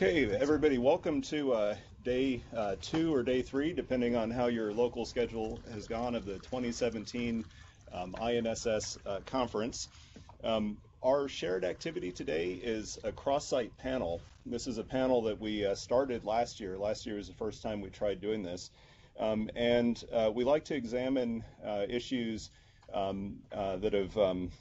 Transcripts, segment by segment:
Okay, everybody, welcome to uh, day uh, two or day three, depending on how your local schedule has gone, of the 2017 um, INSS uh, conference. Um, our shared activity today is a cross-site panel. This is a panel that we uh, started last year. Last year was the first time we tried doing this. Um, and uh, we like to examine uh, issues um, that have um,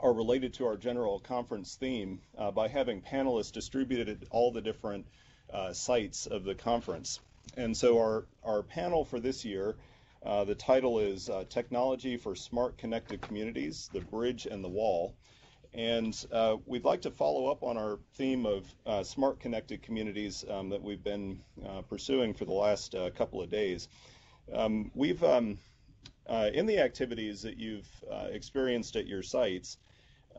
are related to our general conference theme uh, by having panelists distributed at all the different uh, sites of the conference. And so our, our panel for this year, uh, the title is uh, Technology for Smart Connected Communities, the Bridge and the Wall. And uh, we'd like to follow up on our theme of uh, smart connected communities um, that we've been pursuing for the last couple of days. Um, we've um, in the activities that you've experienced at your sites,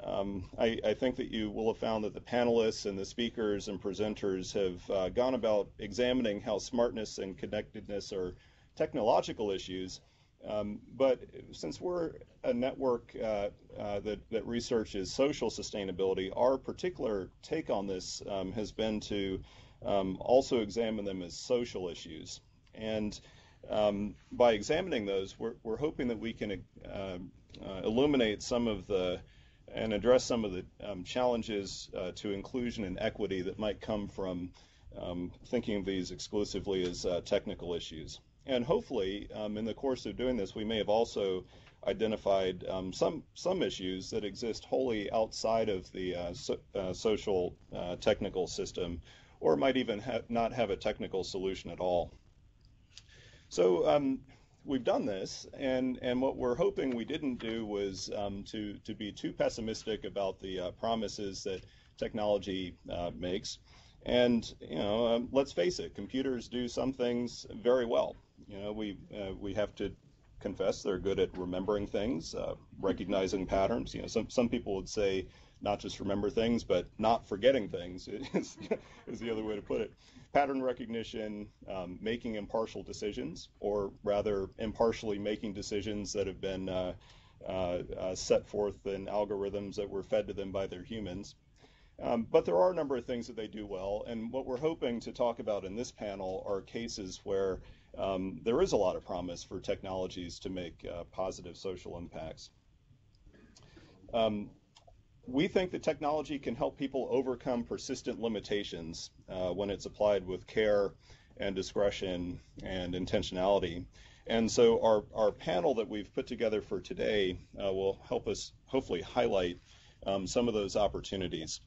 um, I, I, think that you will have found that the panelists and the speakers and presenters have uh, gone about examining how smartness and connectedness are technological issues. Um, but since we're a network uh, uh, that, that researches social sustainability, our particular take on this um, has been to um, also examine them as social issues. And um, by examining those, we're, we're, hoping that we can uh, uh, illuminate some of the and address some of the um, challenges uh, to inclusion and equity that might come from um, thinking of these exclusively as uh, technical issues. And hopefully, um, in the course of doing this, we may have also identified um, some some issues that exist wholly outside of the uh, so, uh, social technical system, or might even ha not have a technical solution at all. So um, we've done this, and and what we're hoping we didn't do was um, to to be too pessimistic about the uh, promises that technology uh, makes. And you know, um, let's face it, computers do some things very well. You know, we uh, we have to confess they're good at remembering things, uh, recognizing patterns. You know, some some people would say not just remember things, but not forgetting things is, is the other way to put it. Pattern recognition, um, making impartial decisions, or rather impartially making decisions that have been uh, uh, uh, set forth in algorithms that were fed to them by their humans. Um, but there are a number of things that they do well, and what we're hoping to talk about in this panel are cases where um, there is a lot of promise for technologies to make uh, positive social impacts. Um, we think that technology can help people overcome persistent limitations uh, when it's applied with care and discretion and intentionality. And so our, our panel that we've put together for today uh, will help us hopefully highlight um, some of those opportunities.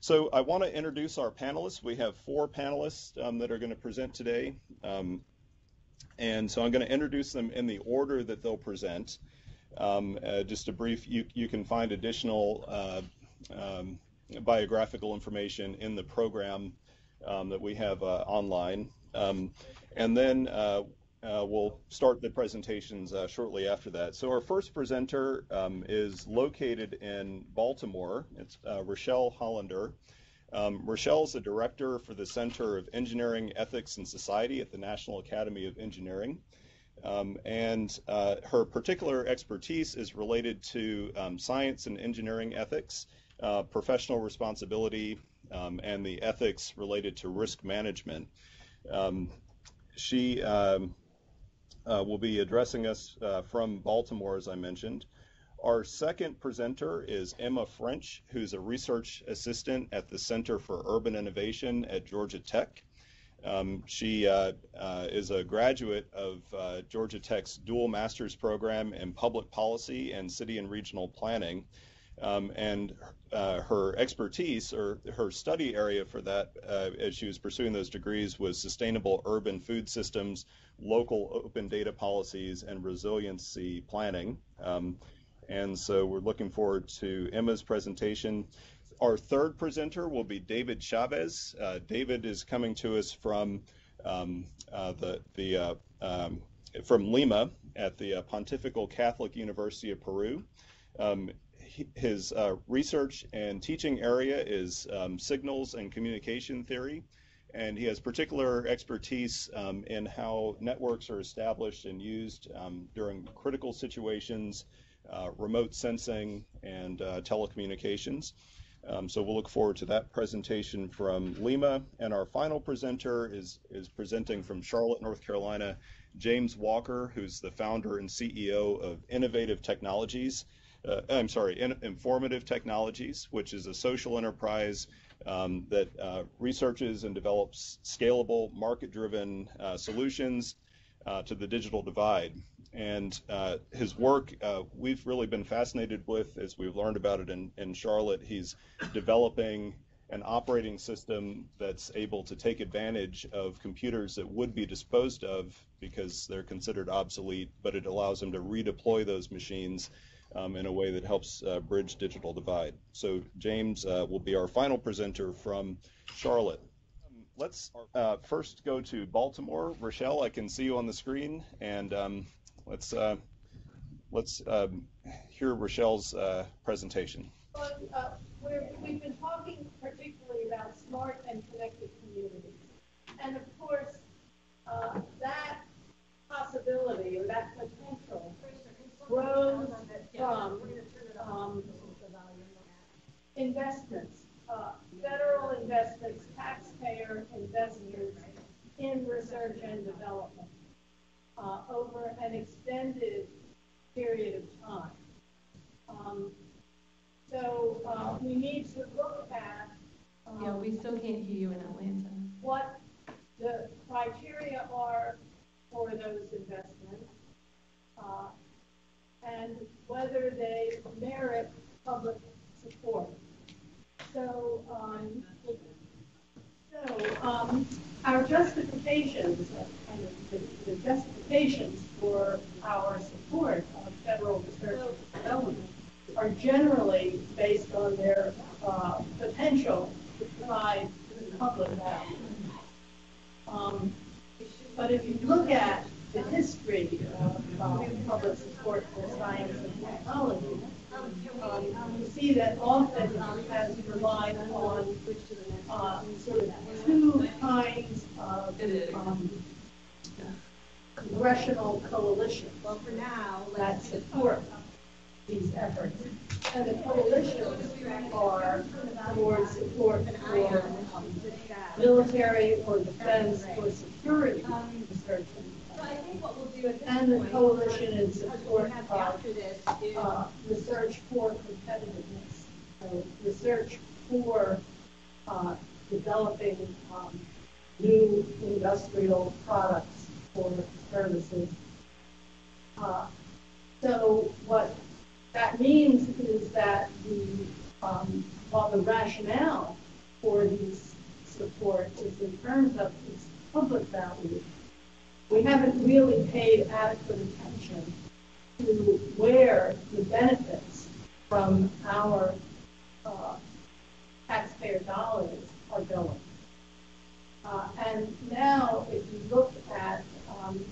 So I want to introduce our panelists. We have four panelists um, that are going to present today. Um, and so I'm going to introduce them in the order that they'll present. Um, uh, just a brief, you, you can find additional uh, um, biographical information in the program um, that we have uh, online. Um, and then uh, uh, we'll start the presentations shortly after that. So our first presenter um, is located in Baltimore. It's Rachelle Hollander. Um, Rachelle is the director for the Center of Engineering, Ethics, and Society at the National Academy of Engineering. Um, and uh, her particular expertise is related to um, science and engineering ethics, uh, professional responsibility, um, and the ethics related to risk management. Um, she um, uh, will be addressing us uh, from Baltimore, as I mentioned. Our second presenter is Emma French, who's a research assistant at the Center for Urban Innovation at Georgia Tech. Um, she uh, uh, is a graduate of uh, Georgia Tech's dual master's program in public policy and city and regional planning. Um, and uh, her expertise or her study area for that uh, as she was pursuing those degrees was sustainable urban food systems, local open data policies, and resiliency planning. Um, and so we're looking forward to Emma's presentation. Our third presenter will be David Chavez. Uh, David is coming to us from um, uh, the, the uh, um, from Lima at the uh, Pontifical Catholic University of Peru. Um, his uh, research and teaching area is um, signals and communication theory, and he has particular expertise um, in how networks are established and used um, during critical situations, uh, remote sensing, and telecommunications. Um, so we'll look forward to that presentation from Lima. And our final presenter is, is presenting from Charlotte, North Carolina, James Walker, who's the founder and CEO of Innovative Technologies. Uh, I'm sorry, in, Informative Technologies, which is a social enterprise um, that uh, researches and develops scalable, market-driven uh, solutions uh, to the digital divide. And uh, his work, uh, we've really been fascinated with as we've learned about it in, in Charlotte. He's developing an operating system that's able to take advantage of computers that would be disposed of because they're considered obsolete, but it allows them to redeploy those machines um, in a way that helps uh, bridge digital divide. So James uh, will be our final presenter from Charlotte. Let's uh, first go to Baltimore. Rachelle, I can see you on the screen, and um, let's uh, let's um, hear Rachelle's uh, presentation. Well, uh, we've been talking particularly about smart and connected communities, and of course, that possibility or that potential grows from um, investments, uh, federal investments, taxpayer investments in research and development uh, over an extended period of time. Um, so uh, we need to look at. Um, yeah, we still can't hear you in Atlanta. What the criteria are for those investments. Uh, and whether they merit public support. So, um, so um, our justifications and the, the, justifications for our support of federal research and development are generally based on their uh, potential to provide public value. Um, but if you look at the history of um, public support for science and technology, you see that often has relied on uh, sort of two kinds of um, congressional coalitions. That support these efforts. And the coalitions are for support for um, military or defense or security research. and the coalition in support of uh, research for competitiveness, so research for uh, developing um, new industrial products or services. Uh, so what that means is that the um, while the rationale for these support is in terms of its public value, we haven't really paid adequate attention to where the benefits from our uh, taxpayer dollars are going. Uh, and now, if you look at, um,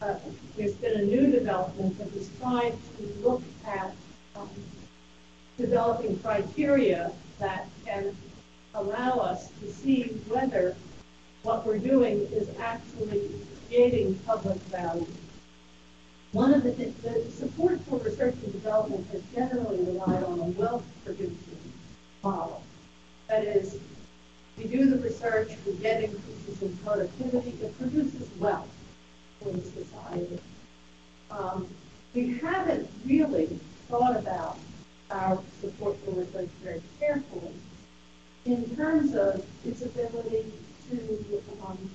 uh, there's been a new development that is trying to look at um, developing criteria that can allow us to see whether what we're doing is actually creating public value. One of the, the support for research and development has generally relied on a wealth producing model. That is, we do the research, we get increases in productivity, it produces wealth for the society. Um, we haven't really thought about our support for research very carefully in terms of its ability to um,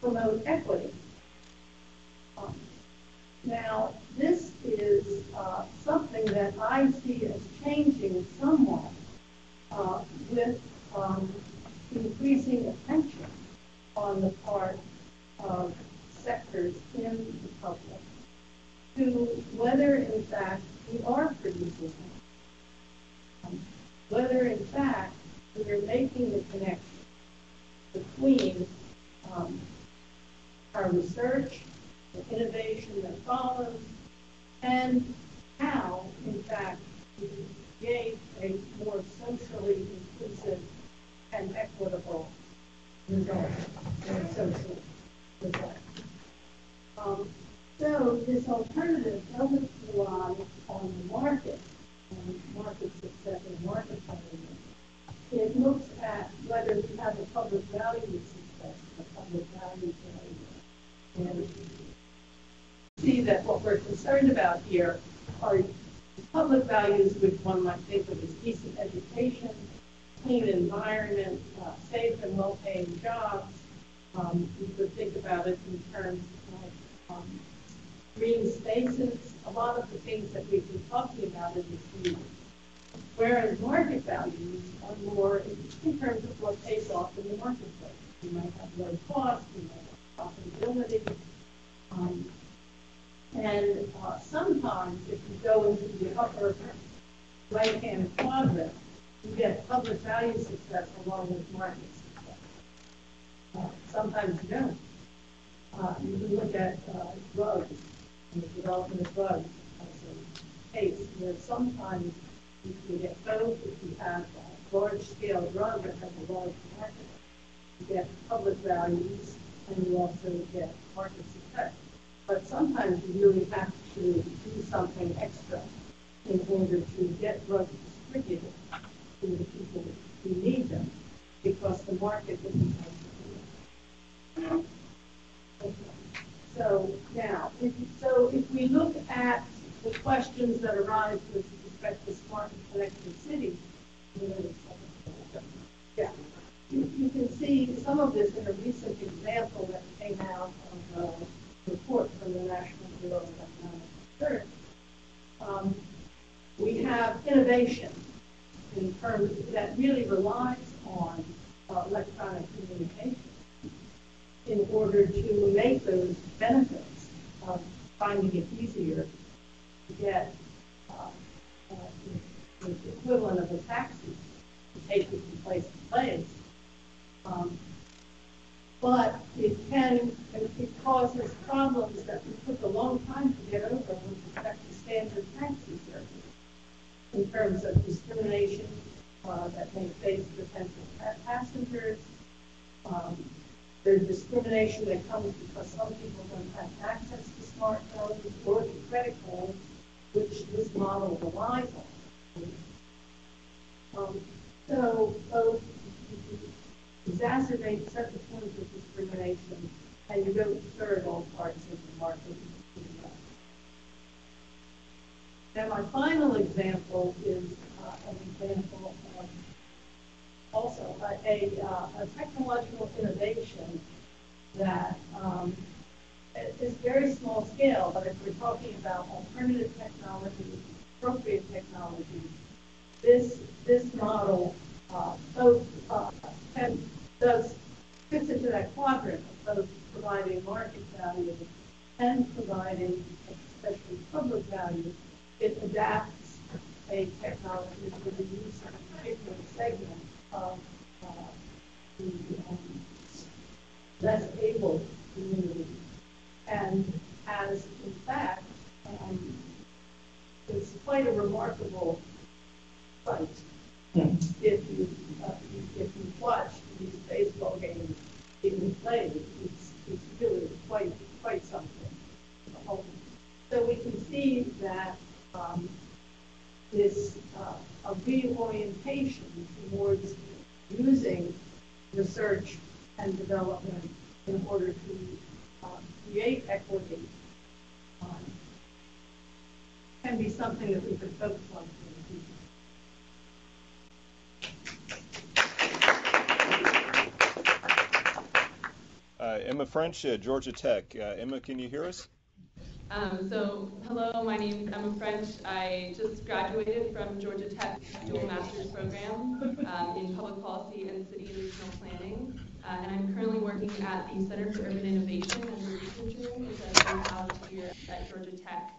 promote equity. Um, now, this is uh, something that I see as changing somewhat uh, with um, increasing attention on the part of sectors in the public to whether, in fact, we are producing um, whether, in fact, we are making the connection between um, our research, the innovation that follows, and how, in fact, we create a more socially inclusive and equitable result, or social result. Um, so this alternative doesn't rely on the market and market success and market management. It looks at whether we have a public value success, a public value failure. See that what we're concerned about here are public values which one might think of as decent education, clean environment, uh, safe and well-paying jobs. Um, you could think about it in terms of um, green spaces, a lot of the things that we've been talking about in this meeting. Whereas market values are more in, in terms of what pays off in the marketplace. You might have low cost, you might profitability. Um, and uh, sometimes if you go into the upper right-hand quadrant, you get public value success along with market success. Uh, sometimes you don't. Uh, you can look at uh, drugs and the development of drugs as a case where sometimes you can get both if you have a large-scale drug that has a large market. You get public values and you also get market success. But sometimes you really have to do something extra in order to get drugs distributed to the people who need them because the market isn't as to So now, if, so if we look at the questions that arise with respect to smart and connected cities, you, can see some of this in a recent example that came out of a report from the National Bureau of Economic Research. Um, we have innovation in terms that really relies on uh, electronic communication in order to make those benefits of finding it easier to get uh, uh, the, the, equivalent of a taxi to take you from place to place. Um, but it can, it causes problems that we took a long time to get over with respect to standard taxi service in terms of discrimination uh, that may face potential passengers. Um, there's discrimination that comes because some people don't have access to smartphones or to credit cards, which this model relies on. Um, so both exacerbate certain forms of discrimination and you don't serve all parts of the market. And my final example is uh, an example of also a, a, uh, a technological innovation that um, is very small scale, but if we're talking about alternative technologies, appropriate technologies, this this model uh, both uh, can, does fits into that quadrant of both providing market value and providing especially public value it adapts a technology for the use of a particular segment of uh, the um, less able community. And as, in fact, um, it's quite a remarkable sight hmm. if you uh, if you watch these baseball games being played. It's it's really quite quite something. So we can see that um, this uh, a reorientation towards using research and development in order to uh, create equity um, can be something that we could focus on in the future. Uh, Emma French, uh, Georgia Tech. Uh, Emma, can you hear us? Um, so, hello, my name is Emma French. I just graduated from Georgia Tech dual master's program um, in public policy and city and regional planning. Uh, and I'm currently working at the Center for Urban Innovation as a researcher, which I've been college here at Georgia Tech.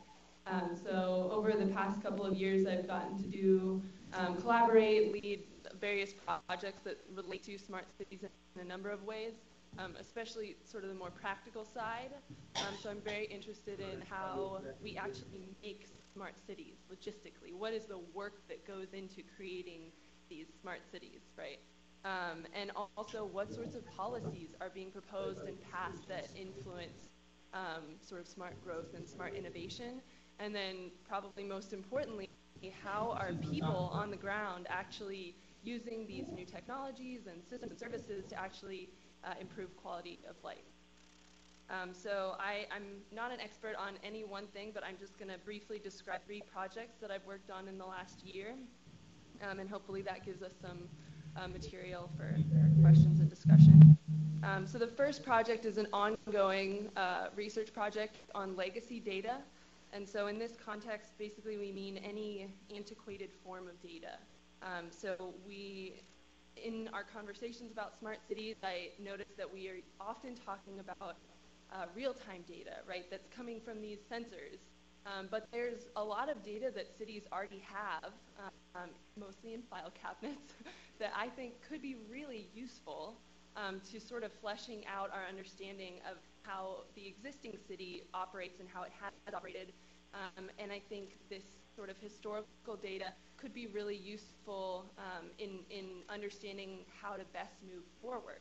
Um, so, over the past couple of years, I've gotten to do um, collaborate, lead various projects that relate to smart cities in a number of ways um, especially sort of the more practical side. Um, so I'm very interested in how we actually make smart cities logistically. What is the work that goes into creating these smart cities, right? Um, and also, what sorts of policies are being proposed and passed that influence um, sort of smart growth and smart innovation? And then, probably most importantly, how are people on the ground actually using these new technologies and systems and services to actually uh, improve quality of life. Um, so I, am not an expert on any one thing, but I'm just going to briefly describe three projects that I've worked on in the last year, um, and hopefully that gives us some uh, material for questions and discussion. Um, so the first project is an ongoing uh, research project on legacy data. And so in this context, basically we mean any antiquated form of data. Um, so we, in our conversations about smart cities, I noticed that we are often talking about uh, real-time data, right, that's coming from these sensors. Um, but there's a lot of data that cities already have, um, mostly in file cabinets, that I think could be really useful um, to sort of fleshing out our understanding of how the existing city operates and how it has operated. Um, and I think this sort of historical data could be really useful um, in, in understanding how to best move forward.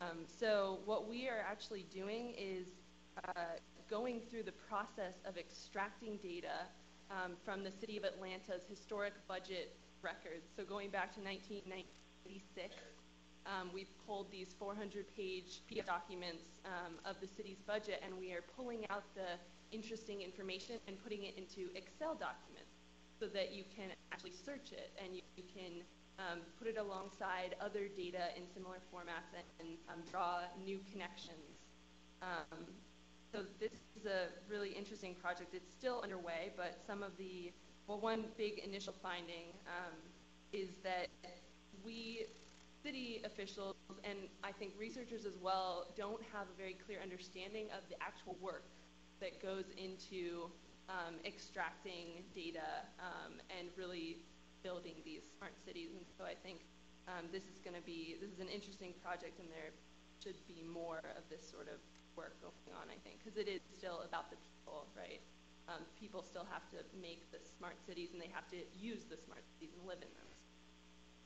Um, so what we are actually doing is uh, going through the process of extracting data um, from the City of Atlanta's historic budget records. So going back to 1996, um, we've pulled these 400-page PDF documents um, of the city's budget, and we are pulling out the interesting information and putting it into Excel documents so that you can actually search it and you, you can um, put it alongside other data in similar formats and, and um, draw new connections. Um, so this is a really interesting project. It's still underway, but some of the, well, one big initial finding um, is that we city officials and I think researchers as well don't have a very clear understanding of the actual work that goes into um, extracting data um, and really building these smart cities. And so I think um, this is going to be, this is an interesting project and there should be more of this sort of work going on, I think, because it is still about the people, right? Um, people still have to make the smart cities and they have to use the smart cities and live in them.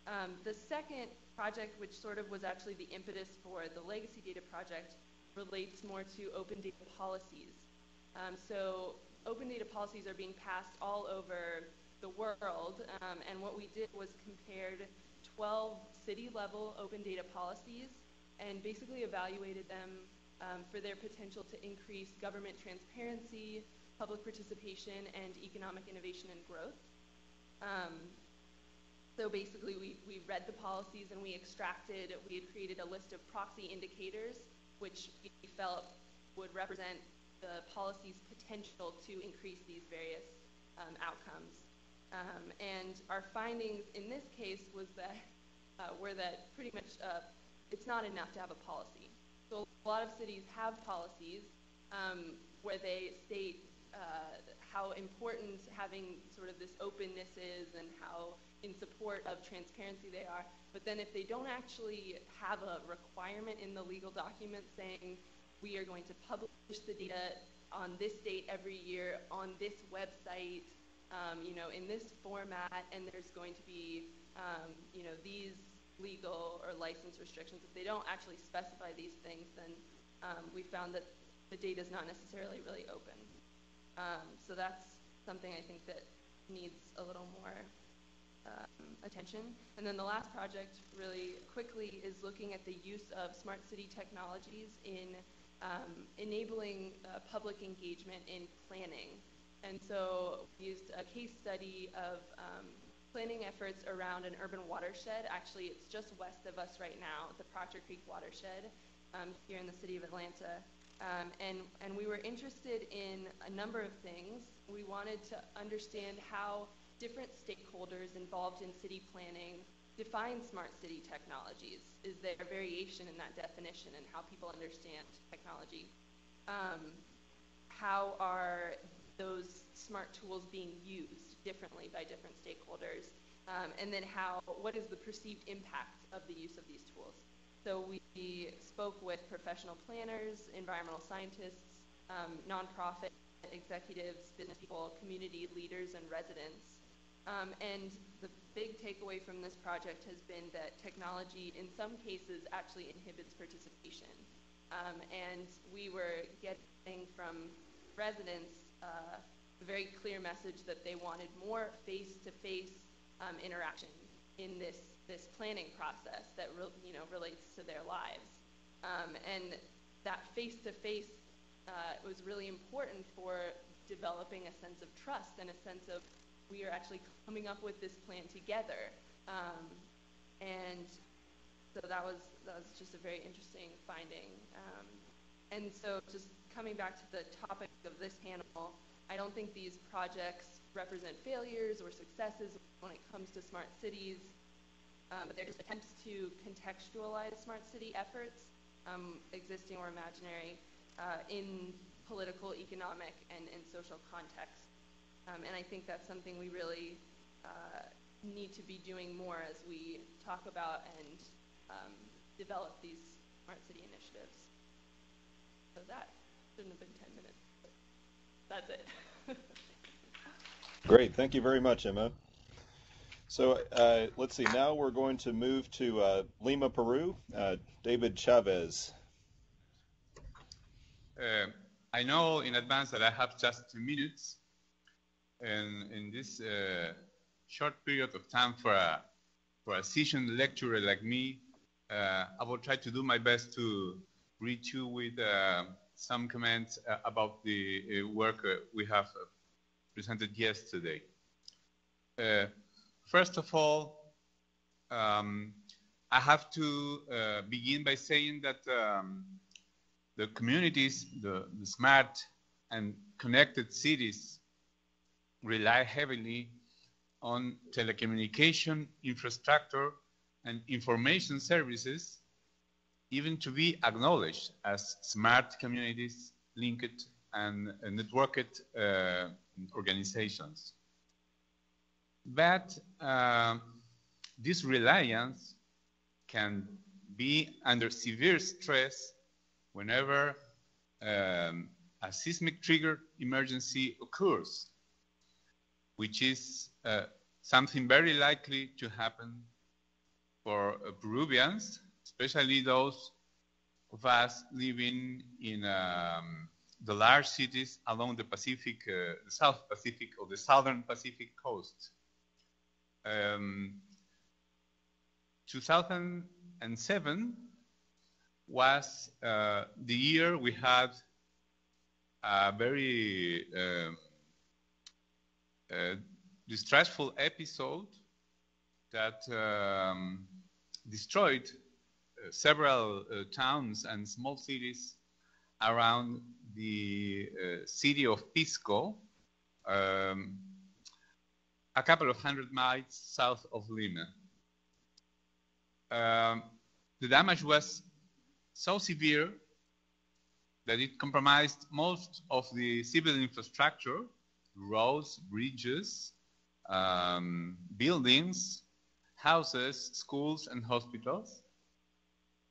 Um, the second project, which sort of was actually the impetus for the legacy data project, relates more to open data policies. Um, so open data policies are being passed all over the world, um, and what we did was compared 12 city-level open data policies and basically evaluated them um, for their potential to increase government transparency, public participation, and economic innovation and growth. Um, so basically, we, we read the policies and we extracted, we had created a list of proxy indicators, which we felt would represent the policy's potential to increase these various um, outcomes. Um, and our findings in this case was that, uh, were that pretty much uh, it's not enough to have a policy. So a lot of cities have policies um, where they state uh, how important having sort of this openness is and how in support of transparency they are. But then if they don't actually have a requirement in the legal document saying we are going to publish the data on this date every year on this website, um, you know, in this format, and there's going to be, um, you know, these legal or license restrictions. If they don't actually specify these things, then um, we found that the data is not necessarily really open. Um, so that's something I think that needs a little more um, attention. And then the last project, really quickly, is looking at the use of smart city technologies in um, enabling uh, public engagement in planning. And so we used a case study of um, planning efforts around an urban watershed. Actually, it's just west of us right now, the Proctor Creek watershed um, here in the city of Atlanta. Um, and, and we were interested in a number of things. We wanted to understand how different stakeholders involved in city planning define smart city technologies? Is there a variation in that definition and how people understand technology? Um, how are those smart tools being used differently by different stakeholders? Um, and then how, what is the perceived impact of the use of these tools? So we spoke with professional planners, environmental scientists, um, nonprofit executives, business people, community leaders, and residents um, and the big takeaway from this project has been that technology, in some cases, actually inhibits participation. Um, and we were getting from residents uh, a very clear message that they wanted more face-to-face um, interaction in this this planning process that you know relates to their lives. Um, and that face-to-face uh, was really important for developing a sense of trust and a sense of we are actually coming up with this plan together. Um, and so that was that was just a very interesting finding. Um, and so just coming back to the topic of this panel, I don't think these projects represent failures or successes when it comes to smart cities, um, but they're just attempts to contextualize smart city efforts, um, existing or imaginary, uh, in political, economic, and, and social context. Um, and I think that's something we really uh, need to be doing more as we talk about and um, develop these smart city initiatives. So that shouldn't have been 10 minutes. That's it. Great. Thank you very much, Emma. So uh, let's see. Now we're going to move to uh, Lima, Peru. Uh, David Chavez. Uh, I know in advance that I have just two minutes, and in this uh, short period of time for a for a seasoned lecturer like me, uh, I will try to do my best to reach you with some comments about the work we have presented yesterday. Uh, first of all, um, I have to uh, begin by saying that um, the communities, the, the, smart and connected cities rely heavily on telecommunication infrastructure and information services even to be acknowledged as smart communities linked and networked uh, organizations. But uh, this reliance can be under severe stress whenever um, a seismic trigger emergency occurs, which is uh, something very likely to happen for Peruvians, especially those of us living in um, the large cities along the Pacific, uh, the South Pacific or the Southern Pacific coast. Um, 2007 was uh, the year we had a very uh distressful episode that um, destroyed uh, several uh, towns and small cities around the uh, city of Pisco, um, a couple of hundred miles south of Lima. Um, the damage was so severe that it compromised most of the civil infrastructure, roads, bridges, um, buildings, houses, schools, and hospitals,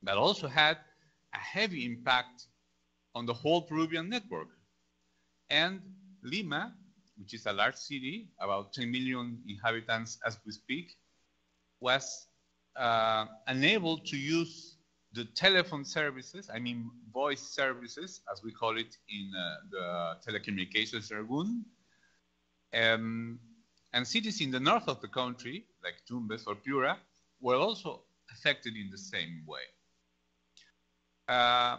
but also had a heavy impact on the whole Peruvian network. And Lima, which is a large city, about 10 million inhabitants as we speak, was uh, unable to use the telephone services, I mean voice services, as we call it in uh, the telecommunications jargon. Um, and cities in the north of the country, like Tumbes or Piura, were also affected in the same way. Uh,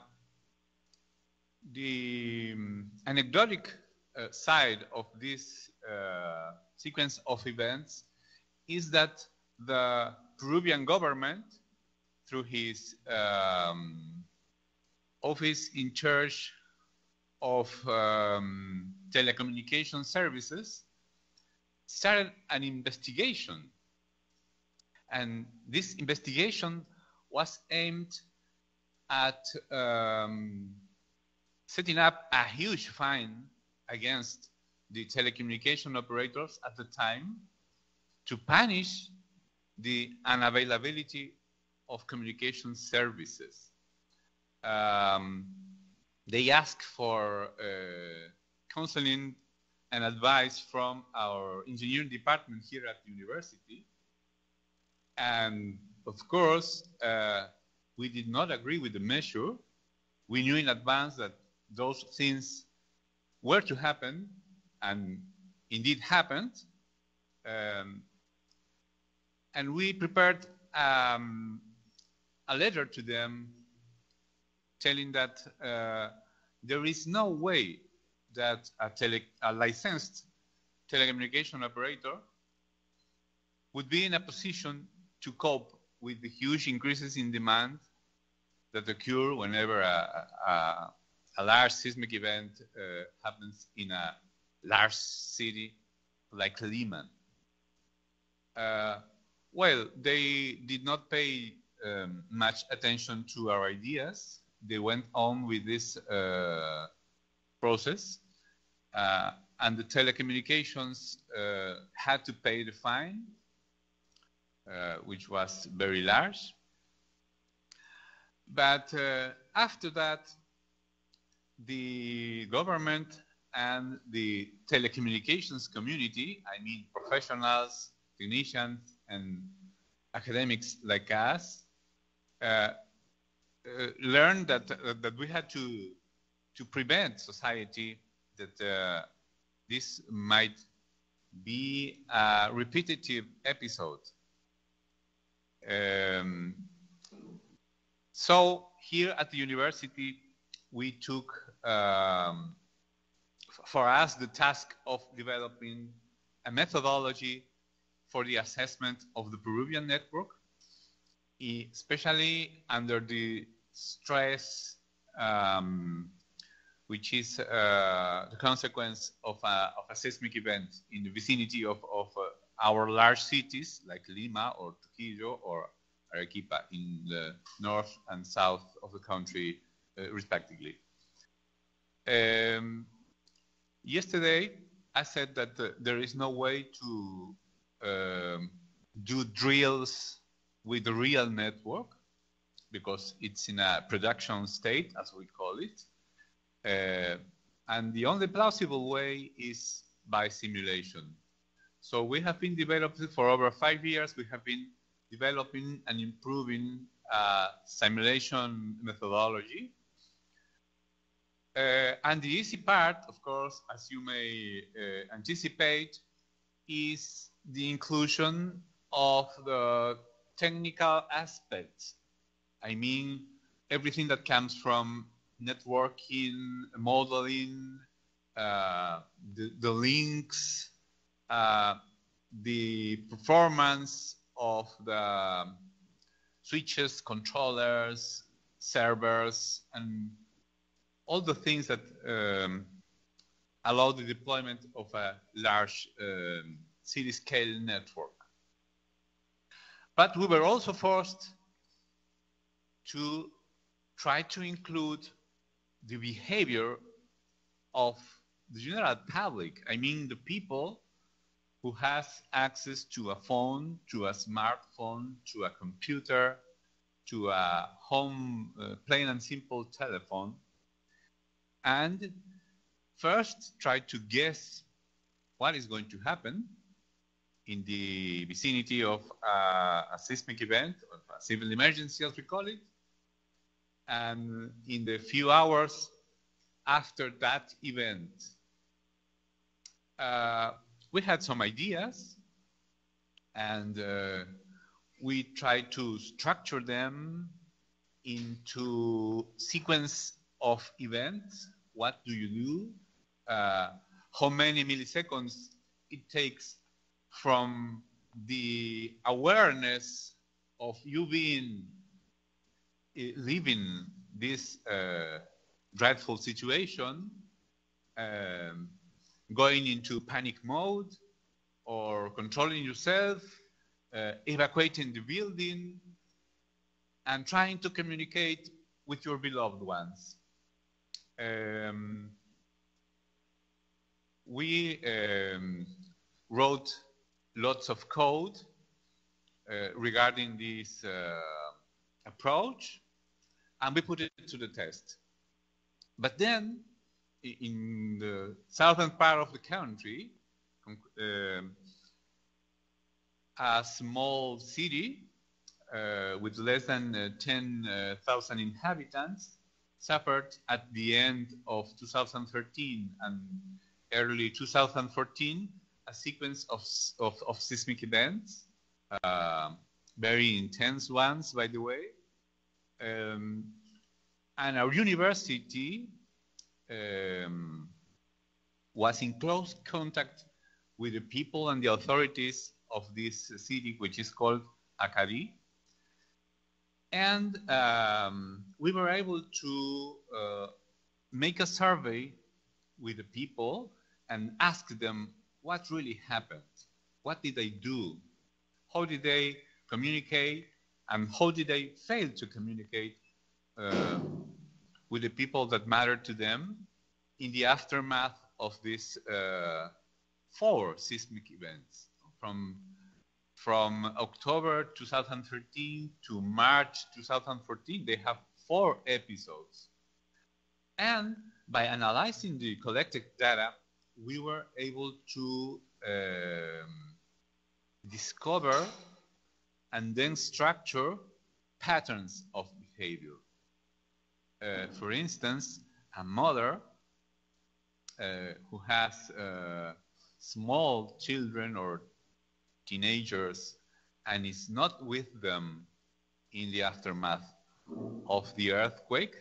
the um, anecdotic uh, side of this uh, sequence of events is that the Peruvian government, through his um, office in charge of um, telecommunication services, started an investigation. And this investigation was aimed at um, setting up a huge fine against the telecommunication operators at the time to punish the unavailability of communication services. Um, they asked for uh, counseling and advice from our engineering department here at the university. And of course, uh, we did not agree with the measure. We knew in advance that those things were to happen and indeed happened. Um, and we prepared um, a letter to them telling that uh, there is no way that a, tele, a licensed telecommunication operator would be in a position to cope with the huge increases in demand that occur whenever a, a, a large seismic event uh, happens in a large city like Lima. Uh, well, they did not pay um, much attention to our ideas. They went on with this uh, process, uh, and the telecommunications uh, had to pay the fine, uh, which was very large. But uh, after that, the government and the telecommunications community, I mean professionals, technicians, and academics like us, uh, uh, learned that, that we had to, to prevent society that uh, this might be a repetitive episode. Um, so here at the university, we took um, for us the task of developing a methodology for the assessment of the Peruvian network, especially under the stress um, which is uh, the consequence of a, of a, seismic event in the vicinity of, of uh, our large cities like Lima or Trujillo or Arequipa in the north and south of the country, uh, respectively. Um, yesterday, I said that uh, there is no way to um, do drills with the real network because it's in a production state, as we call it. Uh, and the only plausible way is by simulation. So we have been developing for over five years, we have been developing and improving uh, simulation methodology. Uh, and the easy part, of course, as you may uh, anticipate, is the inclusion of the technical aspects. I mean, everything that comes from networking, modeling, uh, the, the, links, uh, the performance of the switches, controllers, servers, and all the things that um, allow the deployment of a large um, city-scale network. But we were also forced to try to include the behavior of the general public. I mean, the people who has access to a phone, to a smartphone, to a computer, to a home, uh, plain and simple telephone, and first try to guess what is going to happen in the vicinity of uh, a seismic event, or a civil emergency as we call it, and in the few hours after that event, uh, we had some ideas and uh, we tried to structure them into sequence of events. What do you do? Uh, how many milliseconds it takes from the awareness of you being living this uh, dreadful situation, um, going into panic mode, or controlling yourself, uh, evacuating the building, and trying to communicate with your beloved ones. Um, we um, wrote lots of code uh, regarding this uh, approach and we put it to the test. But then, in the southern part of the country, uh, a small city uh, with less than uh, 10,000 inhabitants suffered at the end of 2013 and early 2014 a sequence of, of, of seismic events, uh, very intense ones, by the way. Um, and our university um, was in close contact with the people and the authorities of this city, which is called Acari. And um, we were able to uh, make a survey with the people and ask them what really happened. What did they do? How did they communicate? And how did they fail to communicate uh, with the people that mattered to them in the aftermath of these uh, four seismic events from from October 2013 to March 2014, they have four episodes. And by analyzing the collected data, we were able to um, discover and then structure patterns of behavior. Uh, for instance, a mother uh, who has uh, small children or teenagers and is not with them in the aftermath of the earthquake,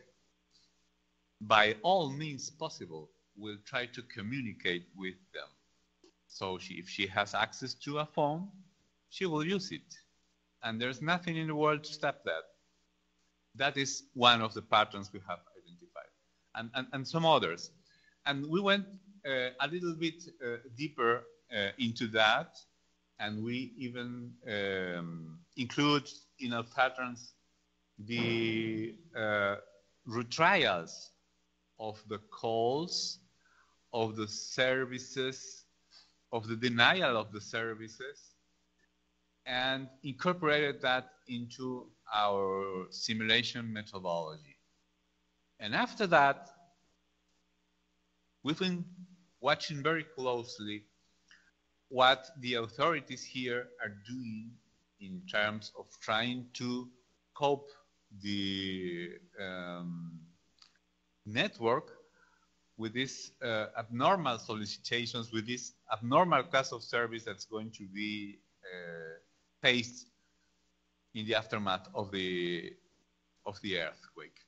by all means possible, will try to communicate with them. So she, if she has access to a phone, she will use it. And there's nothing in the world to stop that. That is one of the patterns we have identified, and, and, and some others. And we went uh, a little bit uh, deeper uh, into that, and we even um, include in our patterns the uh, retrials of the calls of the services, of the denial of the services, and incorporated that into our simulation methodology. And after that, we've been watching very closely what the authorities here are doing in terms of trying to cope the um, network with these uh, abnormal solicitations, with this abnormal class of service that's going to be uh, faced in the aftermath of the of the earthquake.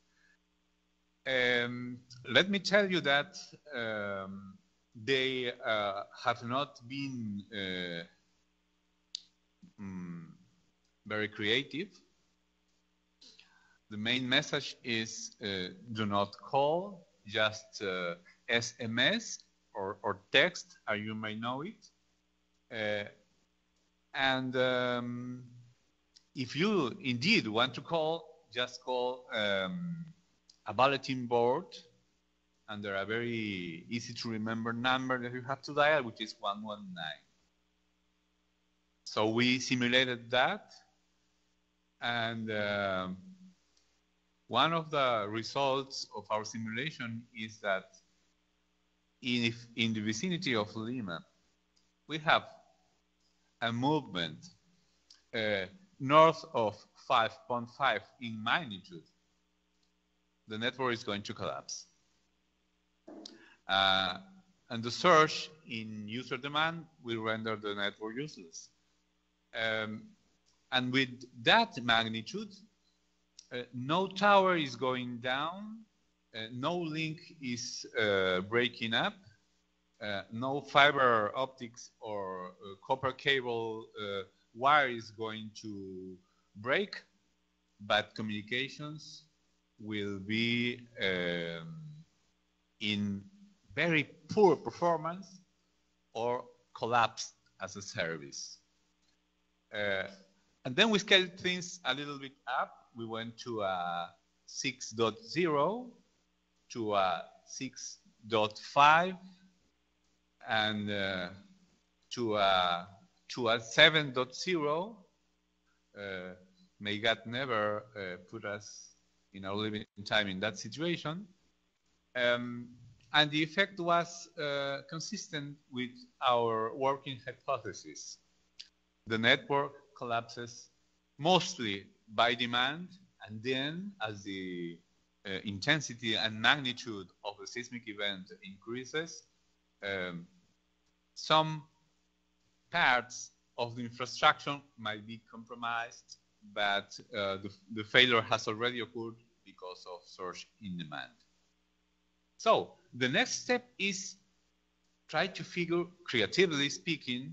Um, let me tell you that um, they uh, have not been uh, mm, very creative. The main message is uh, do not call, just SMS uh, or, or, text, as you may know it. And um, if you indeed want to call, just call um, a bulletin board under a very easy to remember number that you have to dial, which is 119. So we simulated that, and uh, one of the results of our simulation is that in, in the vicinity of Lima, we have a movement uh, north of 5.5 in magnitude. The network is going to collapse. Uh, and the surge in user demand will render the network useless. Um, and with that magnitude, uh, no tower is going down, uh, no link is uh, breaking up, no fiber optics or uh, copper cable wire is going to break, but communications will be um, in very poor performance or collapsed as a service. Uh, and then we scaled things a little bit up. We went to a 6.0 to a 6.5 and uh, to a to a 7.0. Uh, may God never uh, put us in our living time in that situation. Um, and the effect was uh, consistent with our working hypothesis. The network collapses mostly by demand, and then as the uh, intensity and magnitude of the seismic event increases, um, some parts of the infrastructure might be compromised, but uh, the, the failure has already occurred because of surge in demand. So the next step is try to figure, creatively speaking,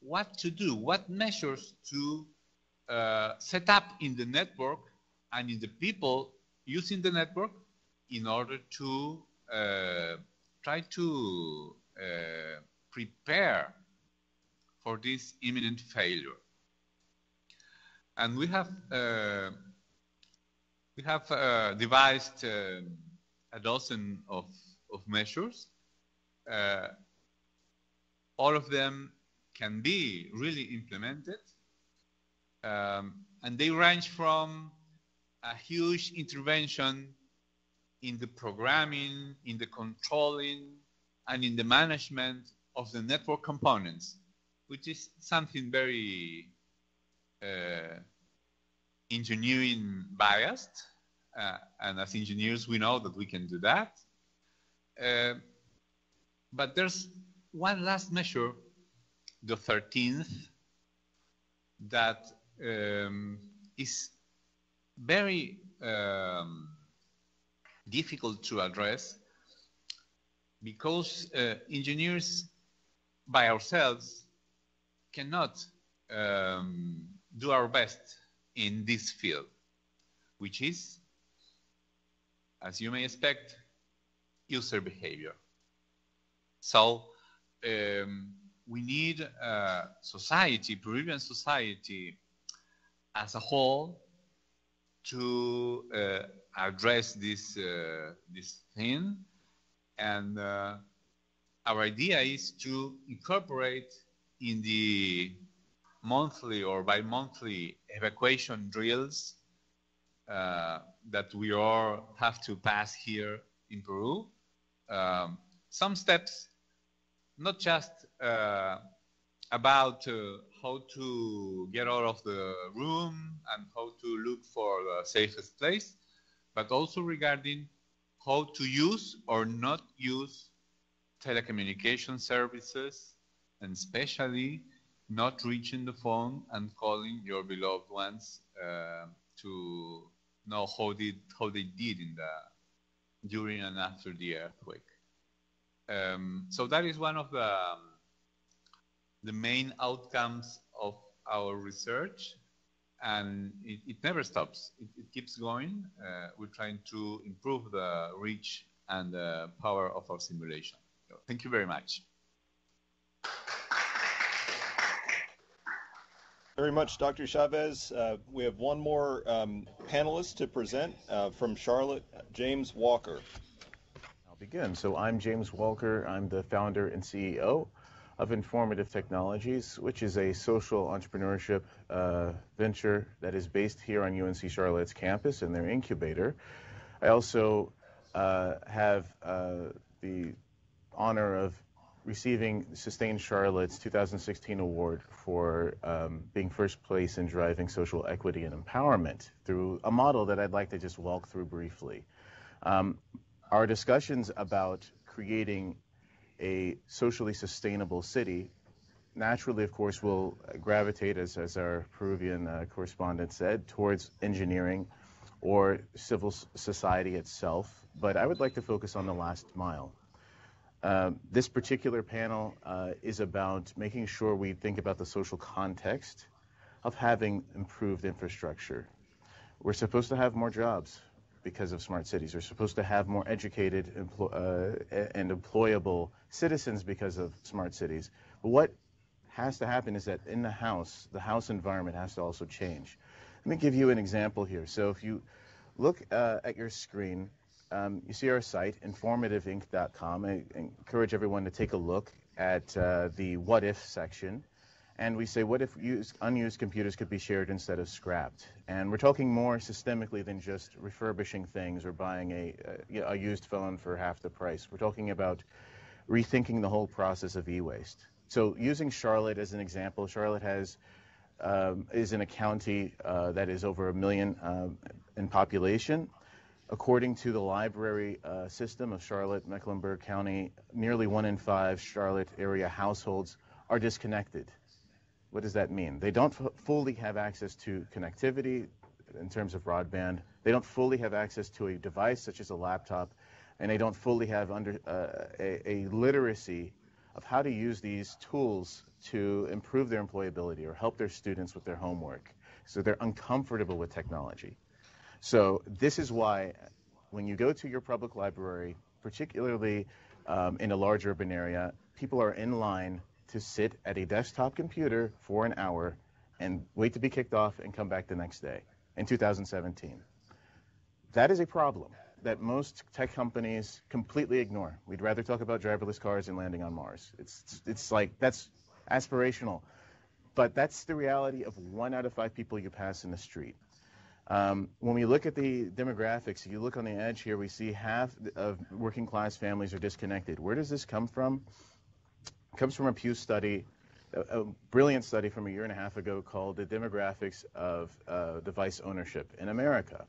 what to do, what measures to uh, set up in the network and in the people using the network in order to uh, try to uh, prepare for this imminent failure. And we have uh, we have uh, devised uh, a dozen of, of measures. Uh, all of them can be really implemented. Um, and they range from a huge intervention in the programming, in the controlling, and in the management of the network components, which is something very uh, engineering biased. Uh, and as engineers, we know that we can do that. Uh, but there's one last measure, the 13th, that um, is very um, difficult to address because uh, engineers by ourselves cannot um, do our best in this field, which is, as you may expect, user behavior. So um, we need society, Peruvian society as a whole, to uh, address this uh, this thing, and uh, our idea is to incorporate in the monthly or bi-monthly evacuation drills uh, that we all have to pass here in Peru. Um, some steps, not just uh, about uh, how to get out of the room and how to look for the safest place, but also regarding how to use or not use telecommunication services, and especially not reaching the phone and calling your beloved ones uh, to know how did how they did in the during and after the earthquake. Um, so that is one of the um, the main outcomes of our research, and it, it never stops. It, it keeps going. Uh, we're trying to improve the reach and the power of our simulation. So thank you very much. Very much, Dr. Chavez. Uh, we have one more um, panelist to present uh, from Charlotte, James Walker. I'll begin. So I'm James Walker. I'm the founder and CEO of Informative Technologies, which is a social entrepreneurship uh, venture that is based here on UNC Charlotte's campus in their incubator. I also uh, have uh, the honor of receiving Sustain Charlotte's 2016 award for um, being first place in driving social equity and empowerment through a model that I'd like to just walk through briefly. Um, our discussions about creating a socially sustainable city naturally, of course, will gravitate, as, as our Peruvian uh, correspondent said, towards engineering or civil society itself. But I would like to focus on the last mile. Um, this particular panel uh, is about making sure we think about the social context of having improved infrastructure. We're supposed to have more jobs because of smart cities. We're supposed to have more educated empl- uh, and employable citizens because of smart cities. But what has to happen is that in the house, the house environment has to also change. Let me give you an example here. So if you look uh, at your screen, um, you see our site, informativeinc.com. I encourage everyone to take a look at uh, the what if section. And we say, what if used, unused computers could be shared instead of scrapped? And we're talking more systemically than just refurbishing things or buying a, a, a used phone for half the price. We're talking about rethinking the whole process of e-waste. So using Charlotte as an example, Charlotte has um, is in a county uh, that is over a million um, in population. According to the library uh, system of Charlotte, Mecklenburg County, nearly one in five Charlotte area households are disconnected. What does that mean? They don't fully have access to connectivity in terms of broadband. They don't fully have access to a device such as a laptop, and they don't fully have under, uh, a, a literacy of how to use these tools to improve their employability or help their students with their homework. So they're uncomfortable with technology. So this is why when you go to your public library, particularly um, in a large urban area, people are in line to sit at a desktop computer for an hour and wait to be kicked off and come back the next day in 2017. That is a problem that most tech companies completely ignore. We'd rather talk about driverless cars and landing on Mars. It's, it's like, that's aspirational. But that's the reality of one out of five people you pass in the street. Um, when we look at the demographics, if you look on the edge here, we see half of working class families are disconnected. Where does this come from? It comes from a Pew study, a, a brilliant study from a year and a half ago called The Demographics of uh, Device Ownership in America.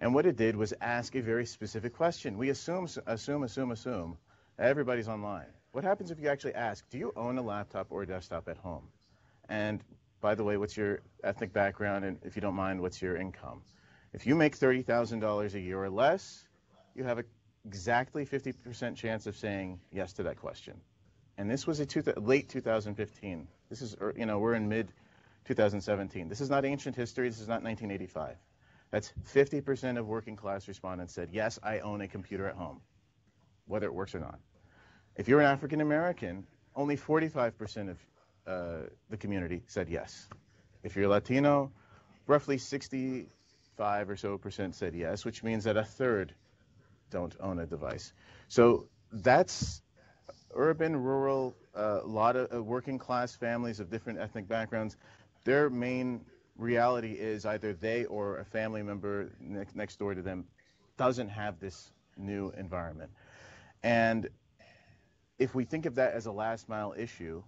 And what it did was ask a very specific question. We assume, assume, assume, assume everybody's online. What happens if you actually ask, do you own a laptop or a desktop at home? And by the way, what's your ethnic background? And if you don't mind, what's your income? If you make $30,000 a year or less, you have a exactly 50% chance of saying yes to that question. And this was a two, late 2015. This is, er, you know, we're in mid 2017. This is not ancient history. This is not 1985. That's 50% of working class respondents said, yes, I own a computer at home, whether it works or not. If you're an African American, only 45% of uh, the community said yes. If you're Latino, roughly 65 or so percent said yes, which means that a third don't own a device. So that's urban, rural, a uh, lot of uh, working class families of different ethnic backgrounds. Their main reality is either they or a family member ne- next door to them doesn't have this new environment. And if we think of that as a last mile issue,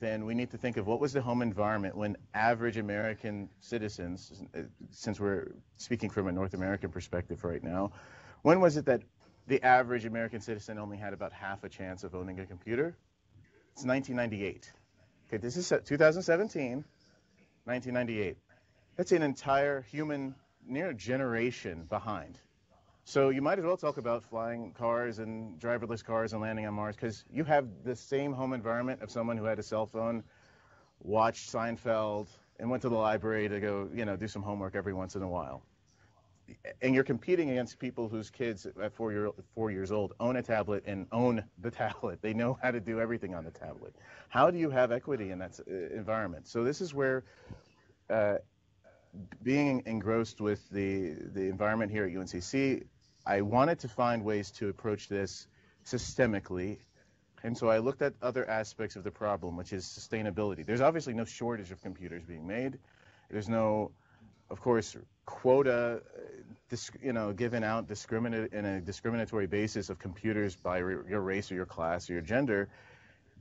then we need to think of what was the home environment when average American citizens, since we're speaking from a North American perspective right now, when was it that the average American citizen only had about half a chance of owning a computer? It's 1998. Okay, this is 2017, 1998. That's an entire human near generation behind. So you might as well talk about flying cars and driverless cars and landing on Mars because you have the same home environment of someone who had a cell phone, watched Seinfeld, and went to the library to go, you know, do some homework every once in a while. And you're competing against people whose kids at four, year, four years old own a tablet and own the tablet. They know how to do everything on the tablet. How do you have equity in that uh, environment? So this is where uh, being engrossed with the, the environment here at UNCC, I wanted to find ways to approach this systemically. And so I looked at other aspects of the problem, which is sustainability. There's obviously no shortage of computers being made. There's no, of course, quota, you know, given out discriminate in a discriminatory basis of computers by your race or your class or your gender.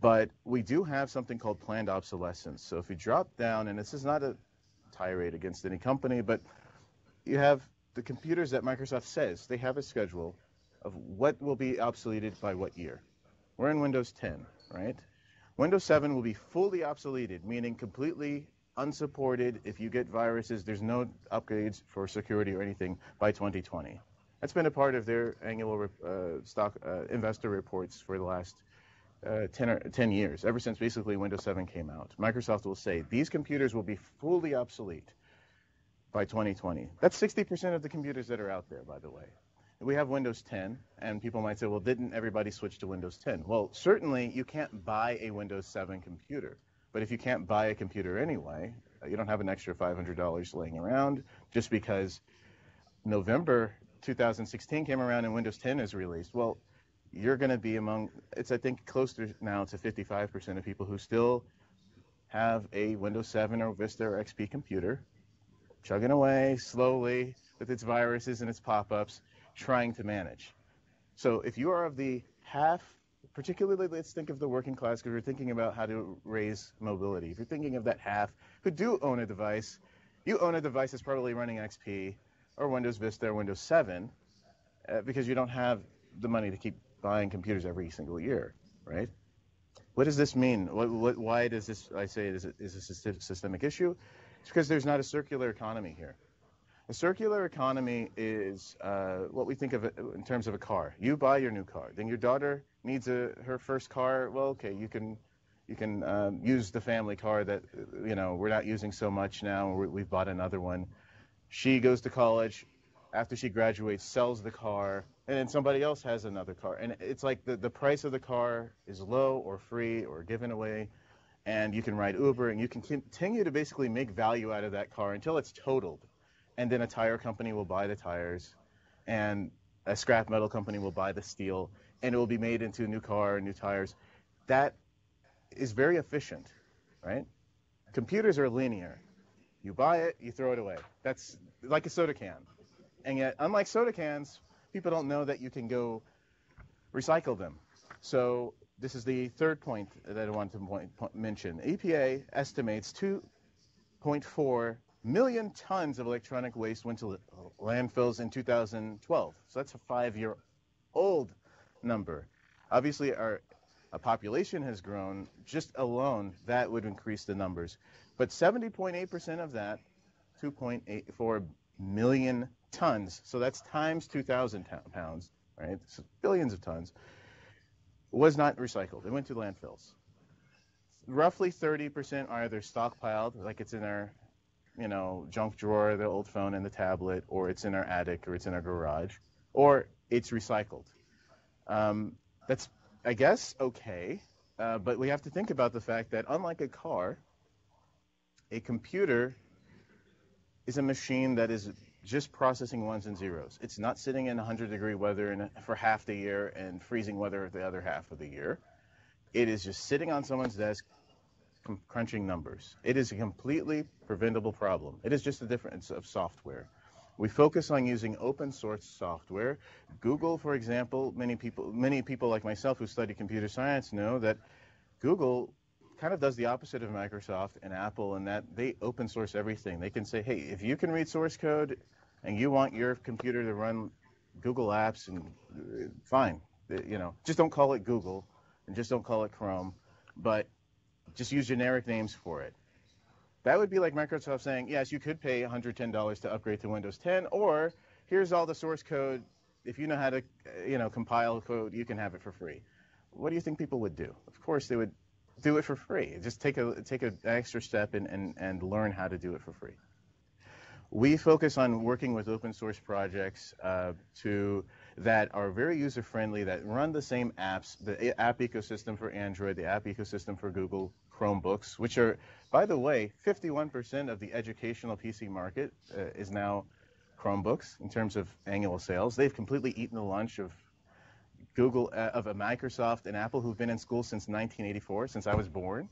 But we do have something called planned obsolescence. So if you drop down, and this is not a tirade against any company, but you have the computers that Microsoft says they have a schedule of what will be obsoleted by what year. We're in Windows 10, right? Windows 7 will be fully obsoleted, meaning completely unsupported. If you get viruses, there's no upgrades for security or anything by 2020. That's been a part of their annual uh, stock uh, investor reports for the last uh, 10, or, 10 years, ever since basically Windows 7 came out. Microsoft will say these computers will be fully obsolete by 2020. That's 60% of the computers that are out there, by the way. We have Windows 10, and people might say, well, didn't everybody switch to Windows 10? Well, certainly you can't buy a Windows 7 computer. But if you can't buy a computer anyway, you don't have an extra $500 laying around just because November 2016 came around and Windows 10 is released. Well, you're going to be among, it's I think closer now to 55% of people who still have a Windows 7 or Vista or XP computer chugging away slowly with its viruses and its pop-ups, trying to manage. So if you are of the half, particularly let's think of the working class because we're thinking about how to raise mobility. If you're thinking of that half who do own a device, you own a device that's probably running XP or Windows Vista or Windows 7, uh, because you don't have the money to keep buying computers every single year, right? What does this mean? What, what, why does this, I say, is, it, is this a systemic issue? It's because there's not a circular economy here. A circular economy is uh, what we think of in terms of a car. You buy your new car, then your daughter needs a, her first car. Well, okay, you can you can um, use the family car that you know we're not using so much now. We've bought another one. She goes to college. After she graduates, sells the car, and then somebody else has another car. And it's like the, the price of the car is low or free or given away, and you can ride Uber, and you can continue to basically make value out of that car until it's totaled and then a tire company will buy the tires, and a scrap metal company will buy the steel, and it will be made into a new car and new tires. That is very efficient, right? Computers are linear. You buy it, you throw it away. That's like a soda can. And yet, unlike soda cans, people don't know that you can go recycle them. So this is the third point that I want to point, point, mention. EPA estimates 2.4 million tons of electronic waste went to landfills in 2012. So that's a five-year old number. Obviously, our population has grown. Just alone, that would increase the numbers. But 70.8% of that, 2.84 million tons, so that's times 2,000 pounds, right? So billions of tons, was not recycled. It went to landfills. Roughly 30% are either stockpiled, like it's in our you know, junk drawer, the old phone and the tablet, or it's in our attic, or it's in our garage, or it's recycled. Um, that's, I guess, okay, uh, but we have to think about the fact that unlike a car, a computer is a machine that is just processing ones and zeros. It's not sitting in 100 degree weather in, for half the year and freezing weather the other half of the year. It is just sitting on someone's desk crunching numbers. It is a completely preventable problem. It is just a difference of software. We focus on using open source software. Google, for example, many people, many people like myself who study computer science know that Google kind of does the opposite of Microsoft and Apple in that they open source everything. They can say, hey, if you can read source code and you want your computer to run Google apps, and uh, fine, you know, just don't call it Google and just don't call it Chrome. But just use generic names for it. That would be like Microsoft saying, yes, you could pay $110 to upgrade to Windows 10, or here's all the source code. If you know how to, you know, compile code, you can have it for free. What do you think people would do? Of course, they would do it for free. Just take a take an extra step and, and, and learn how to do it for free. We focus on working with open source projects uh, to that are very user friendly, that run the same apps, the app ecosystem for Android, the app ecosystem for Google, Chromebooks, which are, by the way, 51% of the educational PC market uh, is now Chromebooks in terms of annual sales. They've completely eaten the lunch of Google, uh, of a Microsoft and Apple, who've been in school since 1984, since I was born.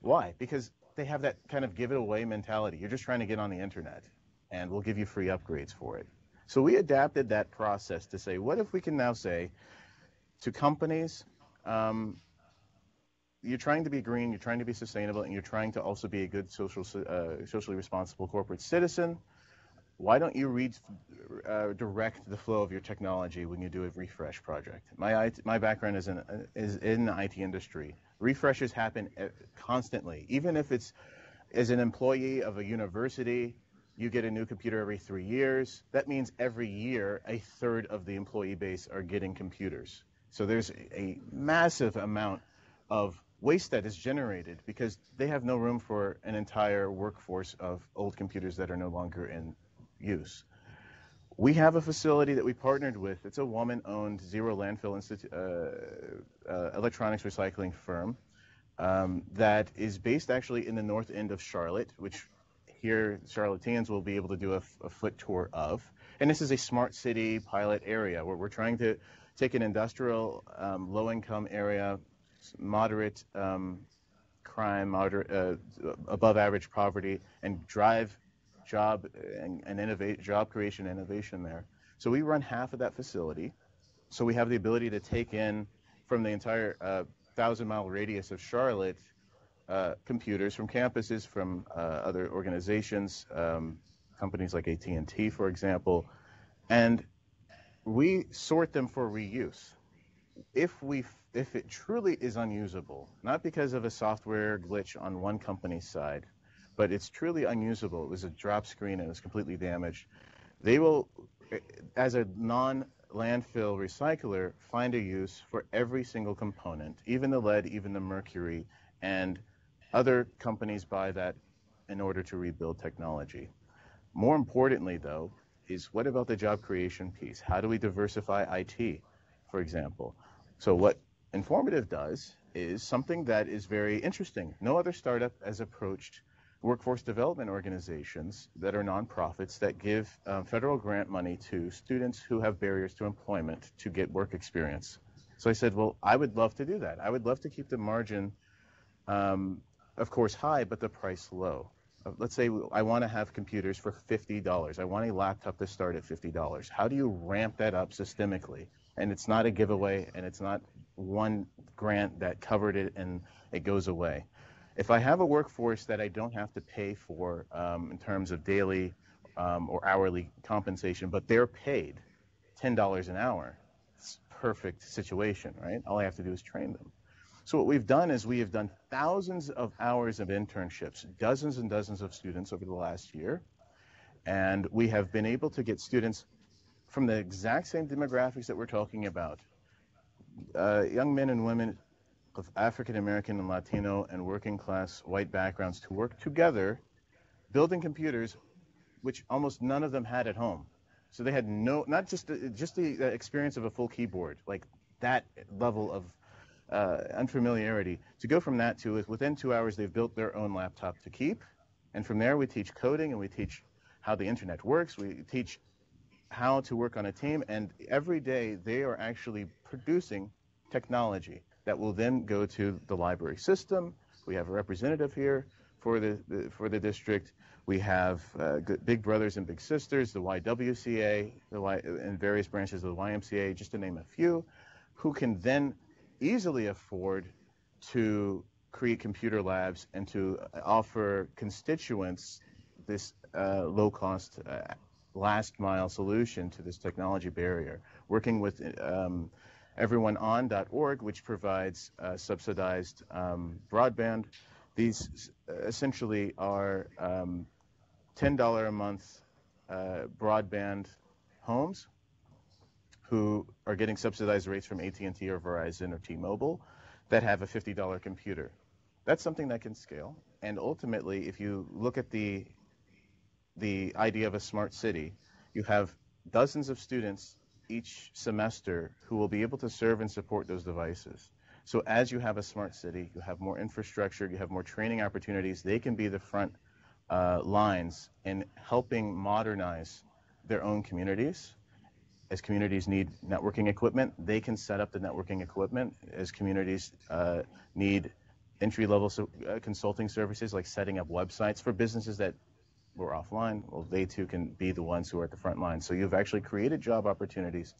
Why? Because they have that kind of give it away mentality. You're just trying to get on the internet, and we'll give you free upgrades for it. So we adapted that process to say, what if we can now say to companies, um, you're trying to be green, you're trying to be sustainable, and you're trying to also be a good social, uh, socially responsible corporate citizen. Why don't you read, uh, direct the flow of your technology when you do a refresh project? My, my background is in, is in the IT industry. Refreshes happen uh, constantly, even if it's as an employee of a university, you get a new computer every three years. That means every year, a third of the employee base are getting computers. So there's a massive amount of waste that is generated because they have no room for an entire workforce of old computers that are no longer in use. We have a facility that we partnered with. It's a woman-owned zero landfill uh, uh, electronics recycling firm um, that is based actually in the north end of Charlotte, which here Charlotteans will be able to do a, a foot tour of. And this is a smart city pilot area where we're trying to take an industrial, um, low-income area moderate um, crime, moderate, uh, above average poverty, and drive job and, and innovate job creation innovation there. So we run half of that facility. So we have the ability to take in from the entire uh, thousand mile radius of Charlotte uh, computers from campuses, from uh, other organizations, um, companies like AT&T, for example, and we sort them for reuse. If we if it truly is unusable, not because of a software glitch on one company's side, but it's truly unusable, it was a drop screen and it was completely damaged, they will, as a non landfill recycler, find a use for every single component, even the lead, even the mercury, and other companies buy that in order to rebuild technology. More importantly, though, is what about the job creation piece? How do we diversify IT, for example? So what Informative does is something that is very interesting. No other startup has approached workforce development organizations that are nonprofits that give um, federal grant money to students who have barriers to employment to get work experience. So I said, well, I would love to do that. I would love to keep the margin, um, of course, high, but the price low. Uh, let's say I want to have computers for $50. I want a laptop to start at $50. How do you ramp that up systemically? And it's not a giveaway, and it's not one grant that covered it and it goes away. If I have a workforce that I don't have to pay for um, in terms of daily um, or hourly compensation, but they're paid $10 an hour, it's perfect situation, right? All I have to do is train them. So what we've done is we have done thousands of hours of internships, dozens and dozens of students over the last year, and we have been able to get students from the exact same demographics that we're talking about, uh, young men and women of African American and Latino and working class white backgrounds to work together building computers, which almost none of them had at home. So they had no, not just the, just the experience of a full keyboard, like that level of uh, unfamiliarity. To go from that to within two hours, they've built their own laptop to keep. And from there, we teach coding and we teach how the internet works. We teach how to work on a team. And every day, they are actually producing technology that will then go to the library system. We have a representative here for the, the for the district. We have uh, big brothers and big sisters, the YWCA, the y, and various branches of the YMCA, just to name a few, who can then easily afford to create computer labs and to offer constituents this uh, low cost, uh, last mile solution to this technology barrier. Working with um, everyoneon.org, which provides uh, subsidized um, broadband. These essentially are um, $10 a month uh, broadband homes who are getting subsidized rates from AT&T or Verizon or T-Mobile that have a $50 computer. That's something that can scale. And ultimately, if you look at the the idea of a smart city, you have dozens of students each semester who will be able to serve and support those devices. So as you have a smart city, you have more infrastructure, you have more training opportunities, they can be the front uh, lines in helping modernize their own communities as communities need networking equipment, they can set up the networking equipment. As communities uh, need entry level so, uh, consulting services like setting up websites for businesses that were offline, well, they too can be the ones who are at the front line. So you've actually created job opportunities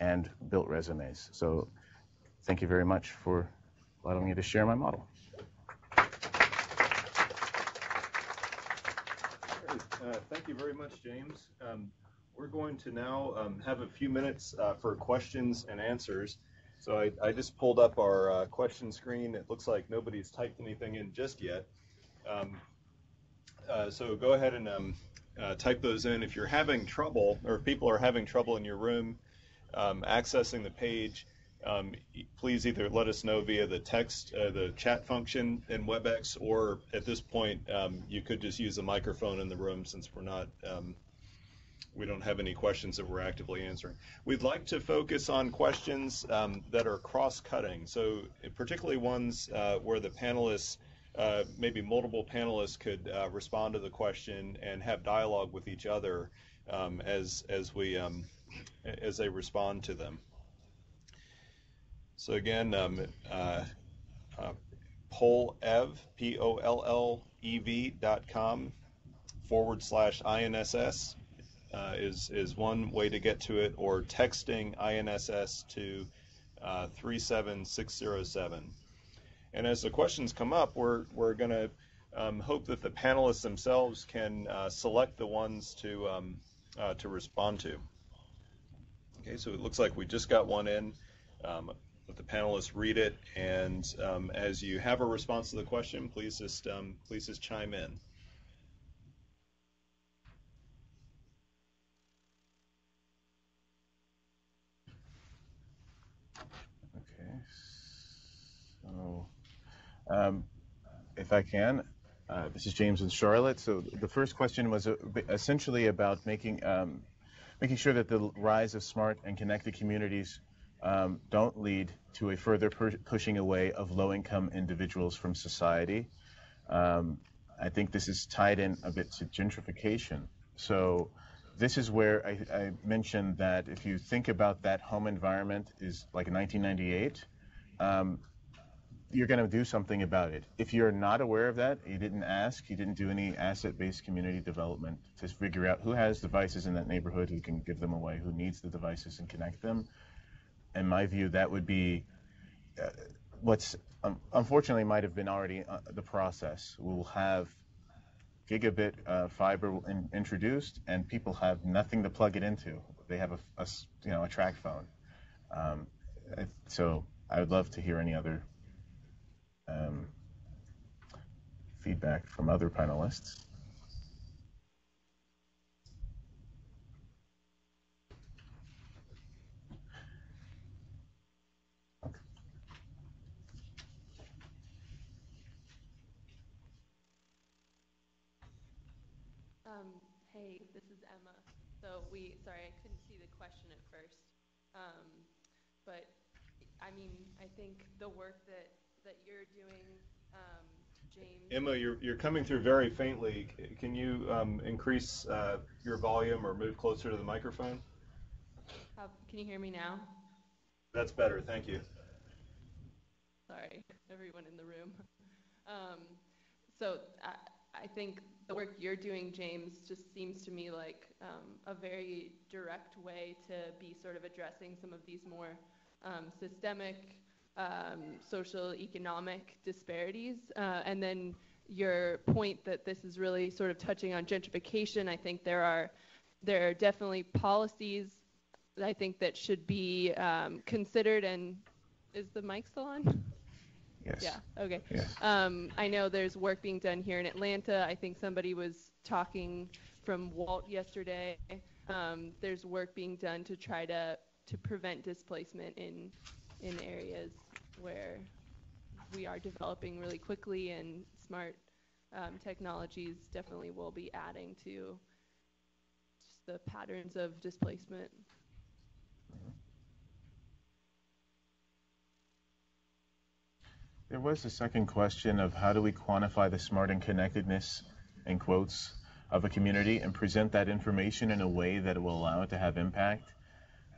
and built resumes. So thank you very much for allowing me to share my model. Uh, thank you very much, James. Um, we're going to now um, have a few minutes uh, for questions and answers. So I, I just pulled up our uh, question screen. It looks like nobody's typed anything in just yet. Um, uh, so go ahead and um, uh, type those in. If you're having trouble, or if people are having trouble in your room um, accessing the page, um, please either let us know via the text, uh, the chat function in WebEx, or at this point, um, you could just use a microphone in the room since we're not um, we don't have any questions that we're actively answering. We'd like to focus on questions um, that are cross-cutting, so particularly ones uh, where the panelists, uh, maybe multiple panelists could uh, respond to the question and have dialogue with each other um, as as we um, as they respond to them. So again, um, uh, uh, pollev, P-O-L-L-E-V dot com forward slash INSS uh, is is one way to get to it, or texting INSS to uh, 37607. And as the questions come up, we're we're going to um, hope that the panelists themselves can uh, select the ones to um, uh, to respond to. Okay, so it looks like we just got one in. Um, let the panelists read it, and um, as you have a response to the question, please just um, please just chime in. Um, if I can, uh, this is James in Charlotte. So the first question was uh, essentially about making um, making sure that the rise of smart and connected communities um, don't lead to a further pushing away of low-income individuals from society. Um, I think this is tied in a bit to gentrification. So this is where I, I, mentioned that if you think about that home environment is like 1998, um, you're going to do something about it. If you're not aware of that, you didn't ask, you didn't do any asset-based community development to figure out who has devices in that neighborhood, who can give them away, who needs the devices and connect them. In my view, that would be uh, what's um, unfortunately might have been already uh, the process. We'll have gigabit uh, fiber in, introduced, and people have nothing to plug it into. They have a, a you know a TracFone. Um, so I would love to hear any other um, feedback from other panelists. Um, hey, this is Emma. So we, sorry, I couldn't see the question at first. Um, but I mean, I think the work that that you're doing, um, James. Emma, you're, you're coming through very faintly. Can you um, increase uh, your volume or move closer to the microphone? How, can you hear me now? That's better. Thank you. Sorry, everyone in the room. Um, so I, I, think the work you're doing, James, just seems to me like um, a very direct way to be sort of addressing some of these more um, systemic um, social economic disparities. Uh, and then your point that this is really sort of touching on gentrification, I think there are there are definitely policies that I think that should be um, considered. And is the mic still on? Yes. Yeah. Okay. Yes. Um, I know there's work being done here in Atlanta. I think somebody was talking from Walt yesterday. Um, there's work being done to try to to prevent displacement in in areas where we are developing really quickly and smart um, technologies definitely will be adding to just the patterns of displacement. There was a second question of how do we quantify the smart and connectedness, in quotes, of a community and present that information in a way that will allow it to have impact.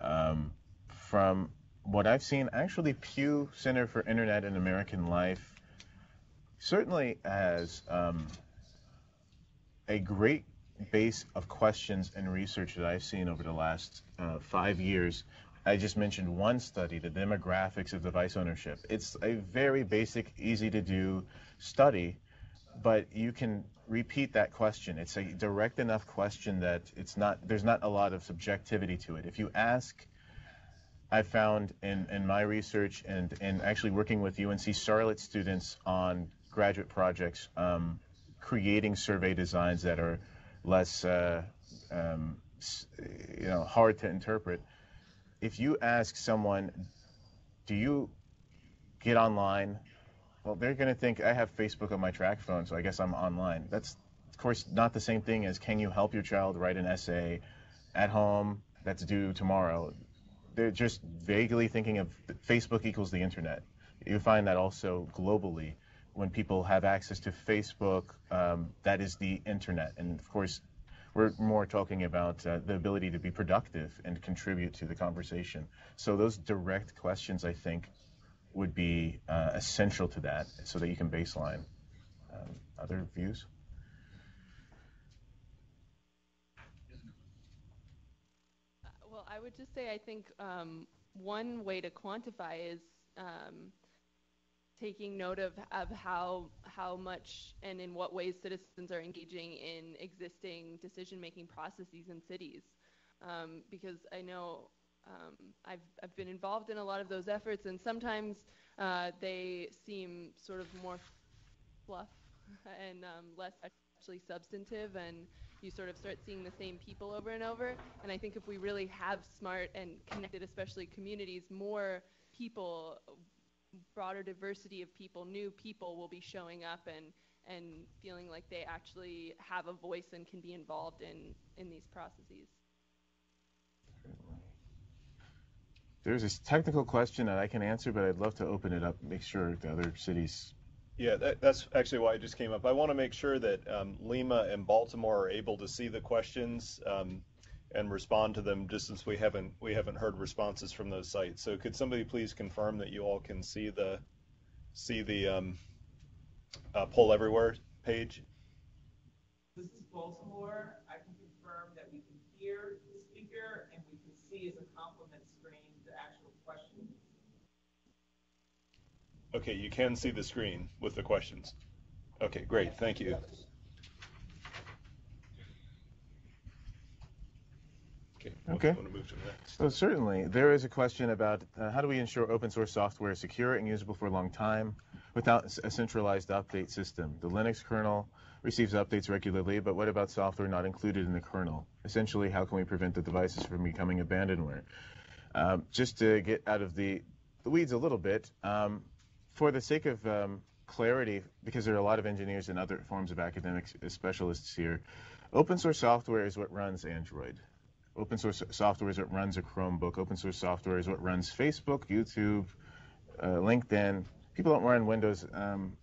Um, from what I've seen, actually, Pew Center for Internet and American Life certainly has um, a great base of questions and research that I've seen over the last uh, five years. I just mentioned one study, the demographics of device ownership. It's a very basic, easy to do study, but you can repeat that question. It's a direct enough question that it's not there's not a lot of subjectivity to it. If you ask I found in, in my research and, and actually working with UNC Charlotte students on graduate projects, um, creating survey designs that are less, uh, um, you know, hard to interpret. If you ask someone, do you get online? Well, they're going to think I have Facebook on my TracFone, so I guess I'm online. That's, of course, not the same thing as can you help your child write an essay at home that's due tomorrow they're just vaguely thinking of Facebook equals the internet. You find that also globally when people have access to Facebook, um, that is the internet. And of course, we're more talking about uh, the ability to be productive and contribute to the conversation. So those direct questions, I think, would be uh, essential to that so that you can baseline. Um, other views? I would just say I think um, one way to quantify is um, taking note of, of how how much and in what ways citizens are engaging in existing decision making processes in cities. Um, because I know um, I've, I've been involved in a lot of those efforts, and sometimes uh, they seem sort of more fluff and um, less actually substantive, and you sort of start seeing the same people over and over. And I think if we really have smart and connected, especially communities, more people, broader diversity of people, new people will be showing up and and feeling like they actually have a voice and can be involved in in these processes. There's a technical question that I can answer, but I'd love to open it up, make sure the other cities. Yeah, that, that's actually why it just came up. I want to make sure that um, Lima and Baltimore are able to see the questions um, and respond to them, just since we haven't we haven't heard responses from those sites. So could somebody please confirm that you all can see the see the um, uh, poll everywhere page? This is Baltimore. I can confirm that we can hear the speaker and we can see as a complement screen the actual question. Okay, you can see the screen with the questions. Okay, great, thank you. Okay. Okay. Move to next? So certainly, there is a question about uh, how do we ensure open source software is secure and usable for a long time without a centralized update system. The Linux kernel receives updates regularly, but what about software not included in the kernel? Essentially, how can we prevent the devices from becoming abandonware? Um, just to get out of the, the weeds a little bit, um, for the sake of um, clarity, because there are a lot of engineers and other forms of academic specialists here, open source software is what runs Android. Open source software is what runs a Chromebook. Open source software is what runs Facebook, YouTube, uh, LinkedIn. People don't run Windows um,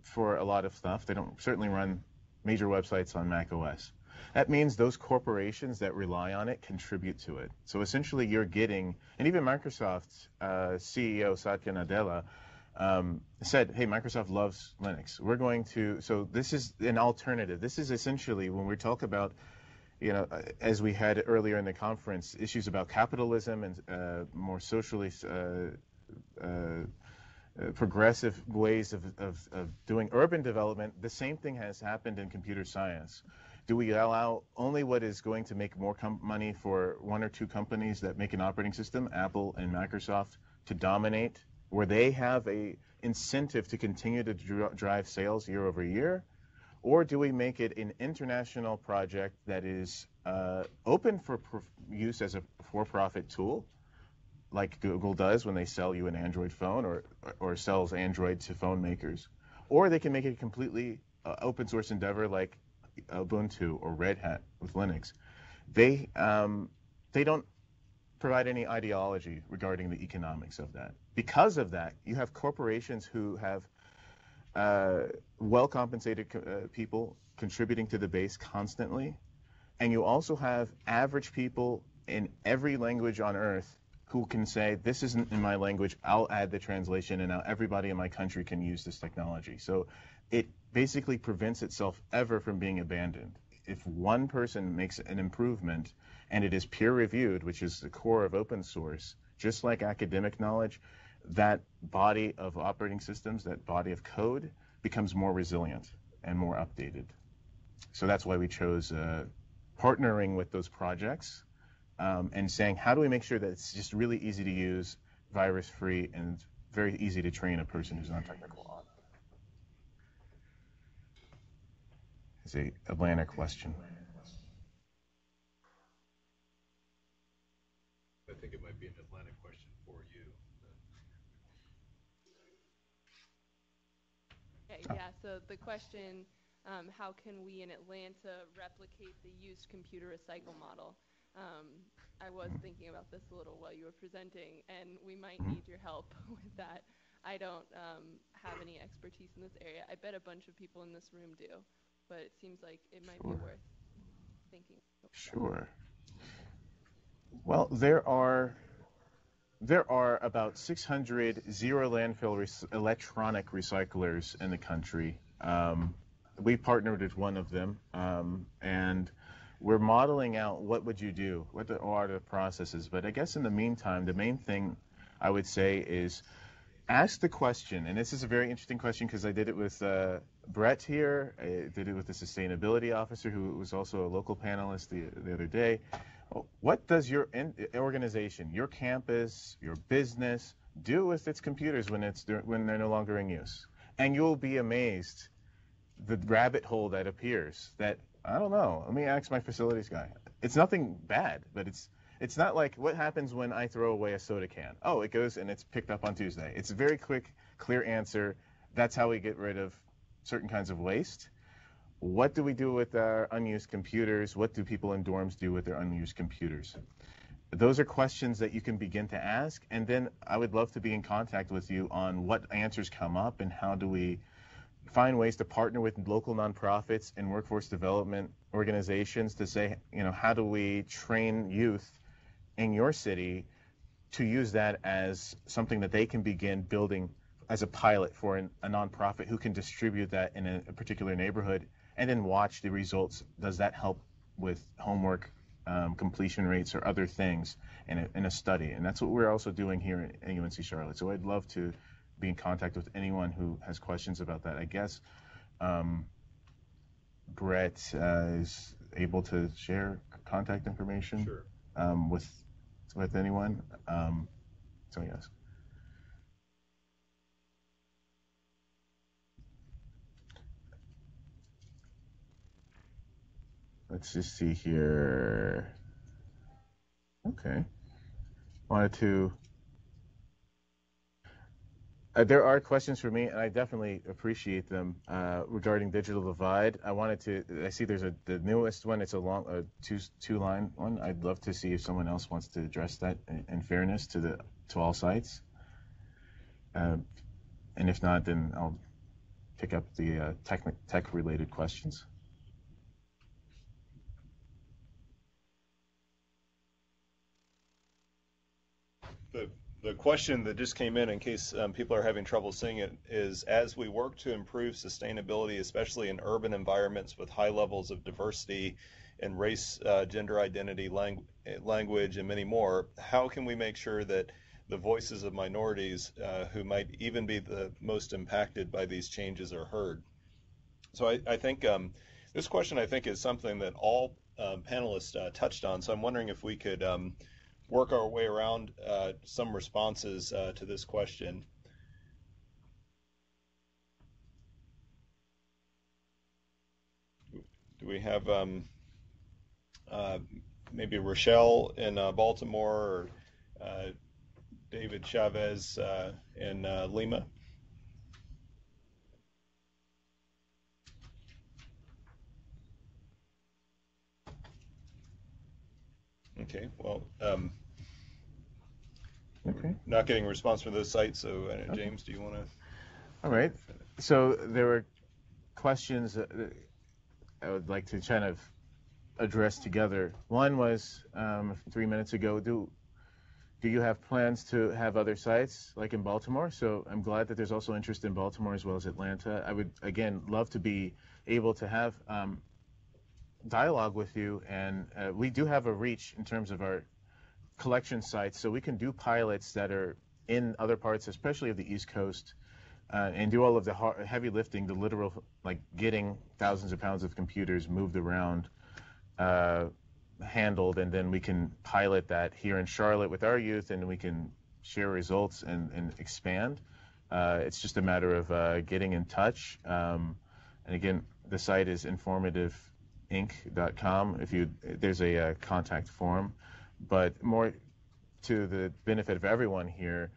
for a lot of stuff. They don't certainly run major websites on Mac OS. That means those corporations that rely on it contribute to it. So essentially, you're getting, and even Microsoft's uh, CEO Satya Nadella um, said, "Hey, Microsoft loves Linux. We're going to." So this is an alternative. This is essentially when we talk about you know, uh, as we had earlier in the conference, issues about capitalism and uh, more socially uh, uh, uh, progressive ways of, of, of doing urban development, the same thing has happened in computer science. Do we allow only what is going to make more money for one or two companies that make an operating system, Apple and Microsoft, to dominate, where they have a incentive to continue to dr- drive sales year over year? Or do we make it an international project that is uh, open for use as a for-profit tool, like Google does when they sell you an Android phone or or sells Android to phone makers? Or they can make it a completely uh, open source endeavor like Ubuntu or Red Hat with Linux. They um, they don't provide any ideology regarding the economics of that. Because of that, you have corporations who have uh, well compensated co- uh, people contributing to the base constantly. And you also have average people in every language on earth who can say, This isn't in my language, I'll add the translation, and now everybody in my country can use this technology. So it basically prevents itself ever from being abandoned. If one person makes an improvement and it is peer reviewed, which is the core of open source, just like academic knowledge, that body of operating systems, that body of code, becomes more resilient and more updated. So that's why we chose uh, partnering with those projects um, and saying, how do we make sure that it's just really easy to use, virus free, and very easy to train a person who's non technical on? It's a Atlanta question. I think it might be Atlanta question for you. Okay, yeah, so the question, um, how can we in Atlanta replicate the used computer recycle model? Um, I was thinking about this a little while you were presenting, and we might Mhm. need your help with that. I don't um, have any expertise in this area. I bet a bunch of people in this room do, but it seems like it might Sure. be worth thinking. about. Sure. Well, there are there are about 600 zero landfill electronic recyclers in the country. Um, we partnered with one of them, um, and we're modeling out what would you do, what the, are the processes. But I guess in the meantime, the main thing I would say is ask the question, and this is a very interesting question because I did it with uh, Brett here, I did it with the sustainability officer who was also a local panelist the, the other day. What does your organization, your campus, your business do with its computers when it's when they're no longer in use? And you'll be amazed the rabbit hole that appears. That I don't know. Let me ask my facilities guy. It's nothing bad, but it's it's not like what happens when I throw away a soda can. Oh, it goes and it's picked up on Tuesday. It's a very quick, clear answer. That's how we get rid of certain kinds of waste. What do we do with our unused computers? What do people in dorms do with their unused computers? Those are questions that you can begin to ask, and then I would love to be in contact with you on what answers come up and how do we find ways to partner with local nonprofits and workforce development organizations to say, you know, how do we train youth in your city to use that as something that they can begin building as a pilot for an, a nonprofit who can distribute that in a, a, particular neighborhood and then watch the results. Does that help with homework um, completion rates or other things in a, in a, study? And that's what we're also doing here at UNC Charlotte. So I'd love to be in contact with anyone who has questions about that. I guess um, Brett uh, is able to share contact information sure. um, with with anyone. Um, so yes. Let's just see here. Okay. Wanted to uh, there are questions for me, and I definitely appreciate them uh, regarding digital divide. I wanted to. I see there's a the newest one. It's a long, a two two line one. I'd love to see if someone else wants to address that in, in fairness to the to all sites. Uh, and if not, then I'll pick up the uh, tech tech related questions. The the question that just came in, in case um, people are having trouble seeing it, is as we work to improve sustainability, especially in urban environments with high levels of diversity and race, uh, gender identity, lang- language, and many more, how can we make sure that the voices of minorities uh, who might even be the most impacted by these changes are heard? So I, I think um, this question, I think, is something that all um, panelists uh, touched on. So I'm wondering if we could um, work our way around uh, some responses uh, to this question. Do we have um, uh, maybe Rachelle in uh, Baltimore or uh, David Chávez uh, in Lima? Okay, well, um, okay. not getting a response from those sites, so uh, okay. James, do you want to? All right. So there were questions that I would like to kind of address together. One was um, three minutes ago. Do do you have plans to have other sites like in Baltimore? So I'm glad that there's also interest in Baltimore as well as Atlanta. I would again love to be able to have um, dialogue with you, and uh, we do have a reach in terms of our collection sites, so we can do pilots that are in other parts, especially of the East Coast, uh, and do all of the heavy lifting, the literal, like getting thousands of pounds of computers moved around, uh, handled, and then we can pilot that here in Charlotte with our youth, and we can share results and, and expand. Uh, it's just a matter of uh, getting in touch. Um, and again, the site is informative inc.com if you there's a uh, contact form. But more to the benefit of everyone here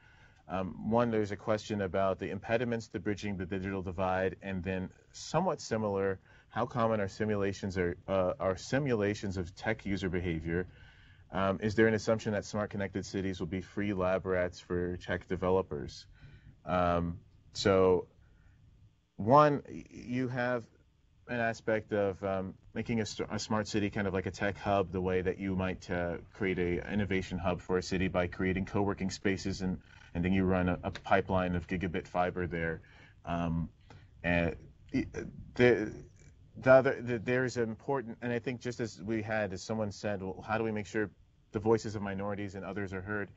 um, one there's a question about the impediments to bridging the digital divide and then somewhat similar how common are simulations are, uh, are simulations of tech user behavior? Um, is there an assumption that smart connected cities will be free lab rats for tech developers? Um, so one you have an aspect of um, making a, a, smart city kind of like a tech hub, the way that you might uh, create a innovation hub for a city by creating co-working spaces and, and then you run a, a pipeline of gigabit fiber there. Um, and the, the other, the, there's an important, and I think just as we had, as someone said, well, how do we make sure the voices of minorities and others are heard?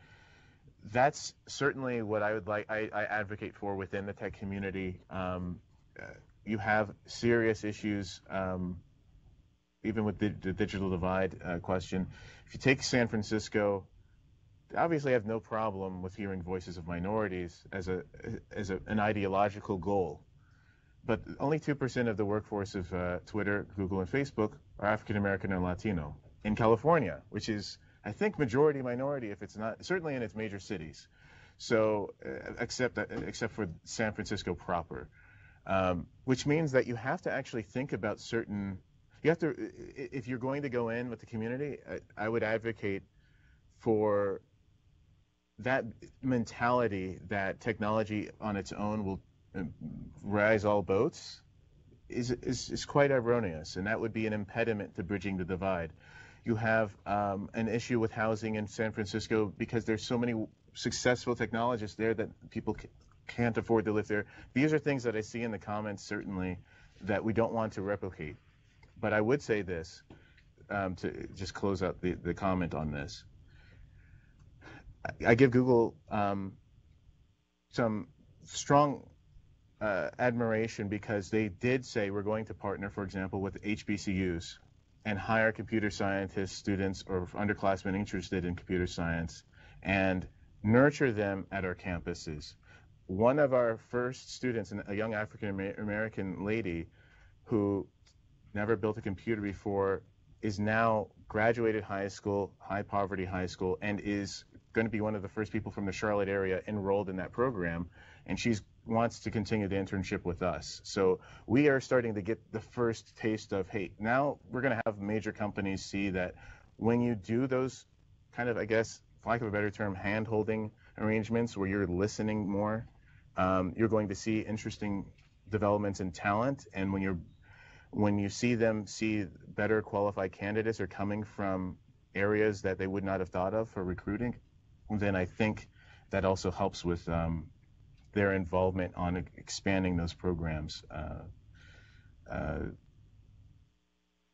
That's certainly what I would like, I, I advocate for within the tech community. Um, you have serious issues um, even with the, the digital divide uh, question, if you take San Francisco, obviously have no problem with hearing voices of minorities as a as a, an ideological goal. But only 2% of the workforce of uh, Twitter, Google, and Facebook are African American and Latino in California, which is, I think, majority minority if it's not, certainly in its major cities. So, uh, except, uh, except for San Francisco proper. Um, which means that you have to actually think about certain, you have to, if you're going to go in with the community, I, I would advocate for that mentality that technology on its own will um, rise all boats is, is, is quite erroneous, and that would be an impediment to bridging the divide. You have um, an issue with housing in San Francisco because there's so many successful technologists there that people can't afford to live there. These are things that I see in the comments, certainly, that we don't want to replicate. But I would say this um, to just close out the, the comment on this. I, I give Google um, some strong uh, admiration because they did say we're going to partner, for example, with HBCUs and hire computer scientist students or underclassmen interested in computer science and nurture them at our campuses. One of our first students, a young African American lady who never built a computer before, is now graduated high school, high poverty high school, and is going to be one of the first people from the Charlotte area enrolled in that program. And she wants to continue the internship with us. So we are starting to get the first taste of, hey, now we're going to have major companies see that when you do those kind of, I guess, for lack of a better term, hand holding arrangements where you're listening more, um, you're going to see interesting developments in talent. And when you're when you see them see better qualified candidates are coming from areas that they would not have thought of for recruiting, then I think that also helps with um, their involvement on expanding those programs. Uh, uh,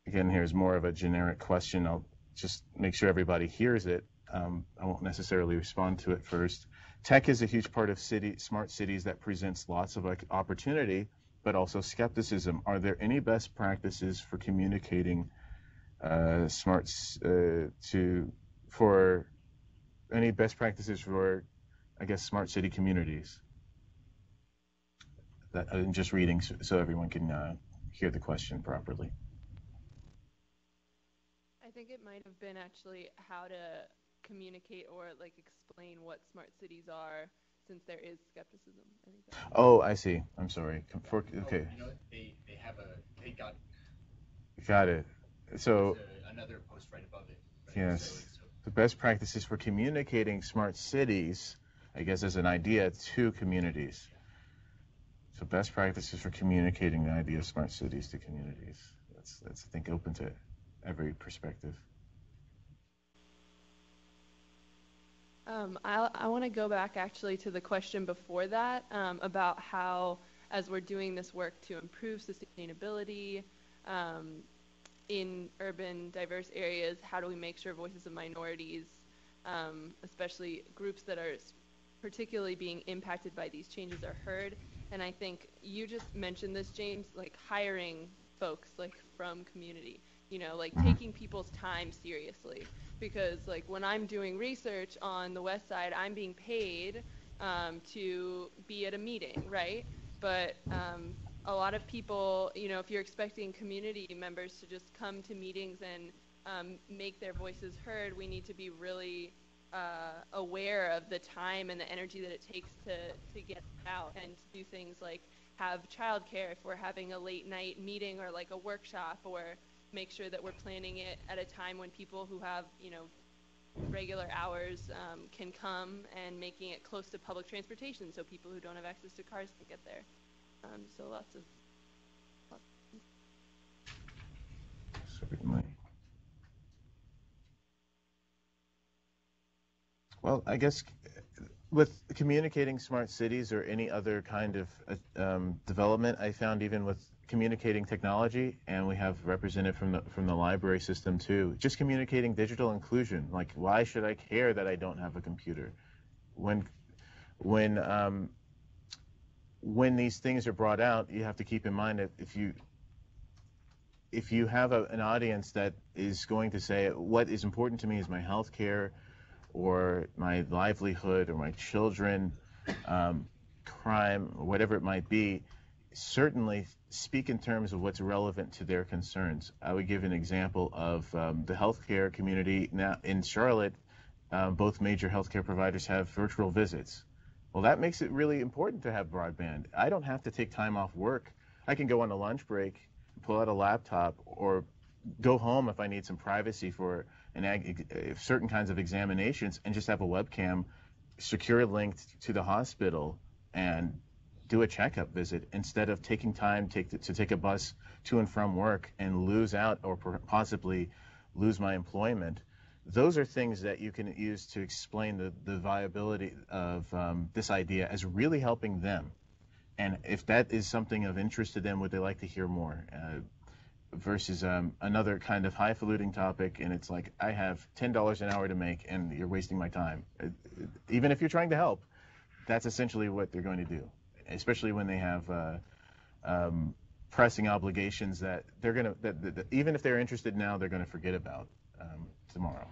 again, here's more of a generic question. I'll just make sure everybody hears it. Um, I won't necessarily respond to it first. Tech is a huge part of city, smart cities that presents lots of opportunity, but also skepticism. Are there any best practices for communicating uh, smarts uh, to for any best practices for, I guess, smart city communities? that I'm just reading so, so everyone can uh, hear the question properly. I think it might have been actually how to communicate or like explain what smart cities are since there is skepticism. I oh, I see. I'm sorry. For, okay. Oh, you know, they, they have a, they got. Got it. So. A, another post right above it. Right? Yes. So, so. The best practices for communicating smart cities, I guess, as an idea to communities. So best practices for communicating the idea of smart cities to communities. That's, that's I think, open to every perspective. Um, I, I want to go back actually to the question before that um, about how, as we're doing this work to improve sustainability um, in urban diverse areas, how do we make sure voices of minorities, um, especially groups that are particularly being impacted by these changes, are heard? And I think you just mentioned this, James, like hiring folks like from community, you know, like taking people's time seriously. Because like when I'm doing research on the West Side, I'm being paid um, to be at a meeting, right? But um, a lot of people, you know, if you're expecting community members to just come to meetings and um, make their voices heard, we need to be really uh, aware of the time and the energy that it takes to, to get out and to do things like have childcare if we're having a late night meeting or like a workshop or make sure that we're planning it at a time when people who have, you know, regular hours um, can come and making it close to public transportation so people who don't have access to cars can get there. Um, so lots of, lots of Certainly. Well, I guess with communicating smart cities or any other kind of uh, um, development, I found even with communicating technology, and we have represented from the from the library system too. Just communicating digital inclusion. Like, why should I care that I don't have a computer? When when um, when these things are brought out, you have to keep in mind that if you if you have a, an audience that is going to say, what is important to me is my health care or my livelihood or my children, um, crime, or whatever it might be, certainly speak in terms of what's relevant to their concerns. I would give an example of um, the healthcare community now in Charlotte. Um, both major healthcare providers have virtual visits. Well, that makes it really important to have broadband. I don't have to take time off work. I can go on a lunch break, pull out a laptop, or go home if I need some privacy for an ag- uh, certain kinds of examinations, and just have a webcam secure linked to the hospital and do a checkup visit instead of taking time take to, to take a bus to and from work and lose out or possibly lose my employment. Those are things that you can use to explain the, the viability of um, this idea as really helping them. And if that is something of interest to them, would they like to hear more? Uh, versus um, another kind of highfalutin topic, and it's like, I have $10 an hour to make, and you're wasting my time. It, even if you're trying to help, that's essentially what they're going to do, especially when they have uh, um, pressing obligations that they're going to, that, that, that, even if they're interested now, they're going to forget about um, tomorrow.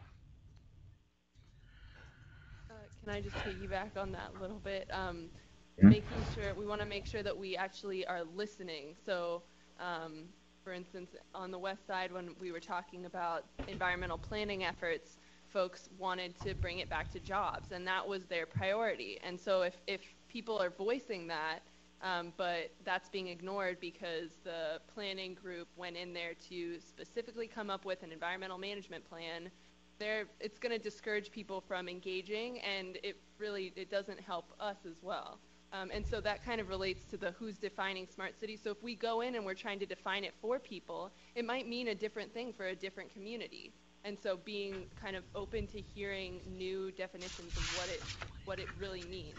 Uh, can I just piggyback on that a little bit? Um, Mhm. Making sure we want to make sure that we actually are listening. So, um, for instance, on the west side, when we were talking about environmental planning efforts, folks wanted to bring it back to jobs, and that was their priority. And so, if if people are voicing that, um, but that's being ignored because the planning group went in there to specifically come up with an environmental management plan. There it's going to discourage people from engaging and it really it doesn't help us as well. Um, and so that kind of relates to the who's defining smart city so if we go in and we're trying to define it for people it might mean a different thing for a different community. And so being kind of open to hearing new definitions of what it what it really means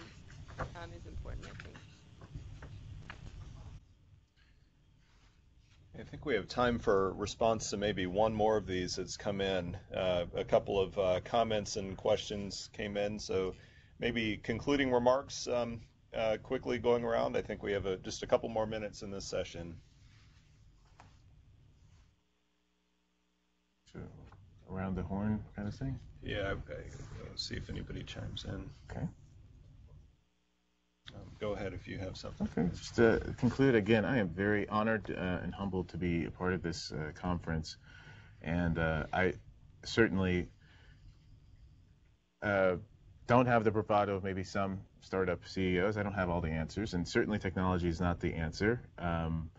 um, is important i think I think we have time for response to maybe one more of these that's come in. Uh, a couple of uh, comments and questions came in, so maybe concluding remarks um, uh, quickly going around. I think we have a, just a couple more minutes in this session. So, around the horn kind of thing? Yeah, I, I, let's see if anybody chimes in. Okay. Um, go ahead if you have something. Okay, just to conclude again, I am very honored uh, and humbled to be a part of this uh, conference, and uh, I certainly uh, don't have the bravado of maybe some startup CEOs. I don't have all the answers, and certainly technology is not the answer. Um,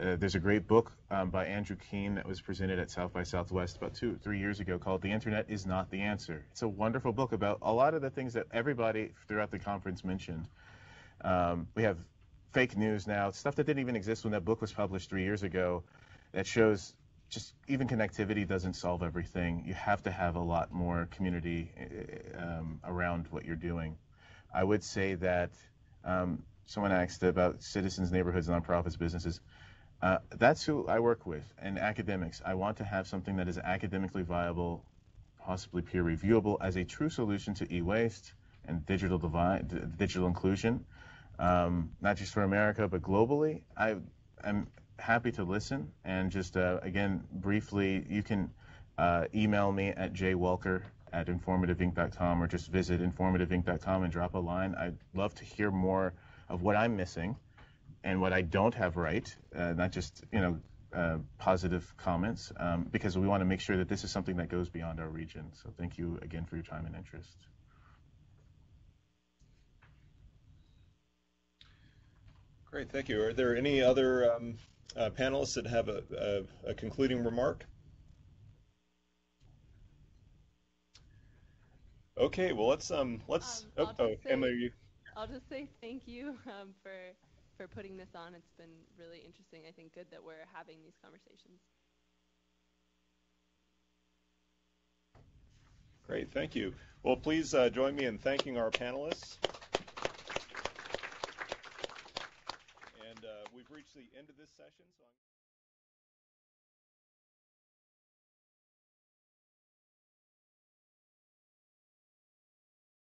uh, there's a great book um, by Andrew Keen that was presented at South by Southwest about two, three years ago called "The Internet Is Not the Answer." It's a wonderful book about a lot of the things that everybody throughout the conference mentioned. Um, we have fake news now, stuff that didn't even exist when that book was published three years ago, that shows just even connectivity doesn't solve everything. You have to have a lot more community um, around what you're doing. I would say that um, someone asked about citizens, neighborhoods, nonprofits, businesses. Uh, that's who I work with, and academics. I want to have something that is academically viable, possibly peer reviewable, as a true solution to e-waste and digital divide, digital inclusion um, not just for America, but globally. I, am happy to listen. And just uh, again, briefly, you can uh, email me at jwalker at informativeinc.com or just visit informativeinc.com and drop a line. I'd love to hear more of what I'm missing and what I don't have right, uh, not just, you know, uh, positive comments, um, because we want to make sure that this is something that goes beyond our region. So thank you again for your time and interest. Great, thank you. Are there any other um, uh, panelists that have a, a, a, concluding remark? Okay, well let's um let's um, oh, oh say, Emma, you. I'll just say thank you um, for for putting this on. It's been really interesting. I think good that we're having these conversations. Great, thank you. Well, please uh, join me in thanking our panelists. End of this session. So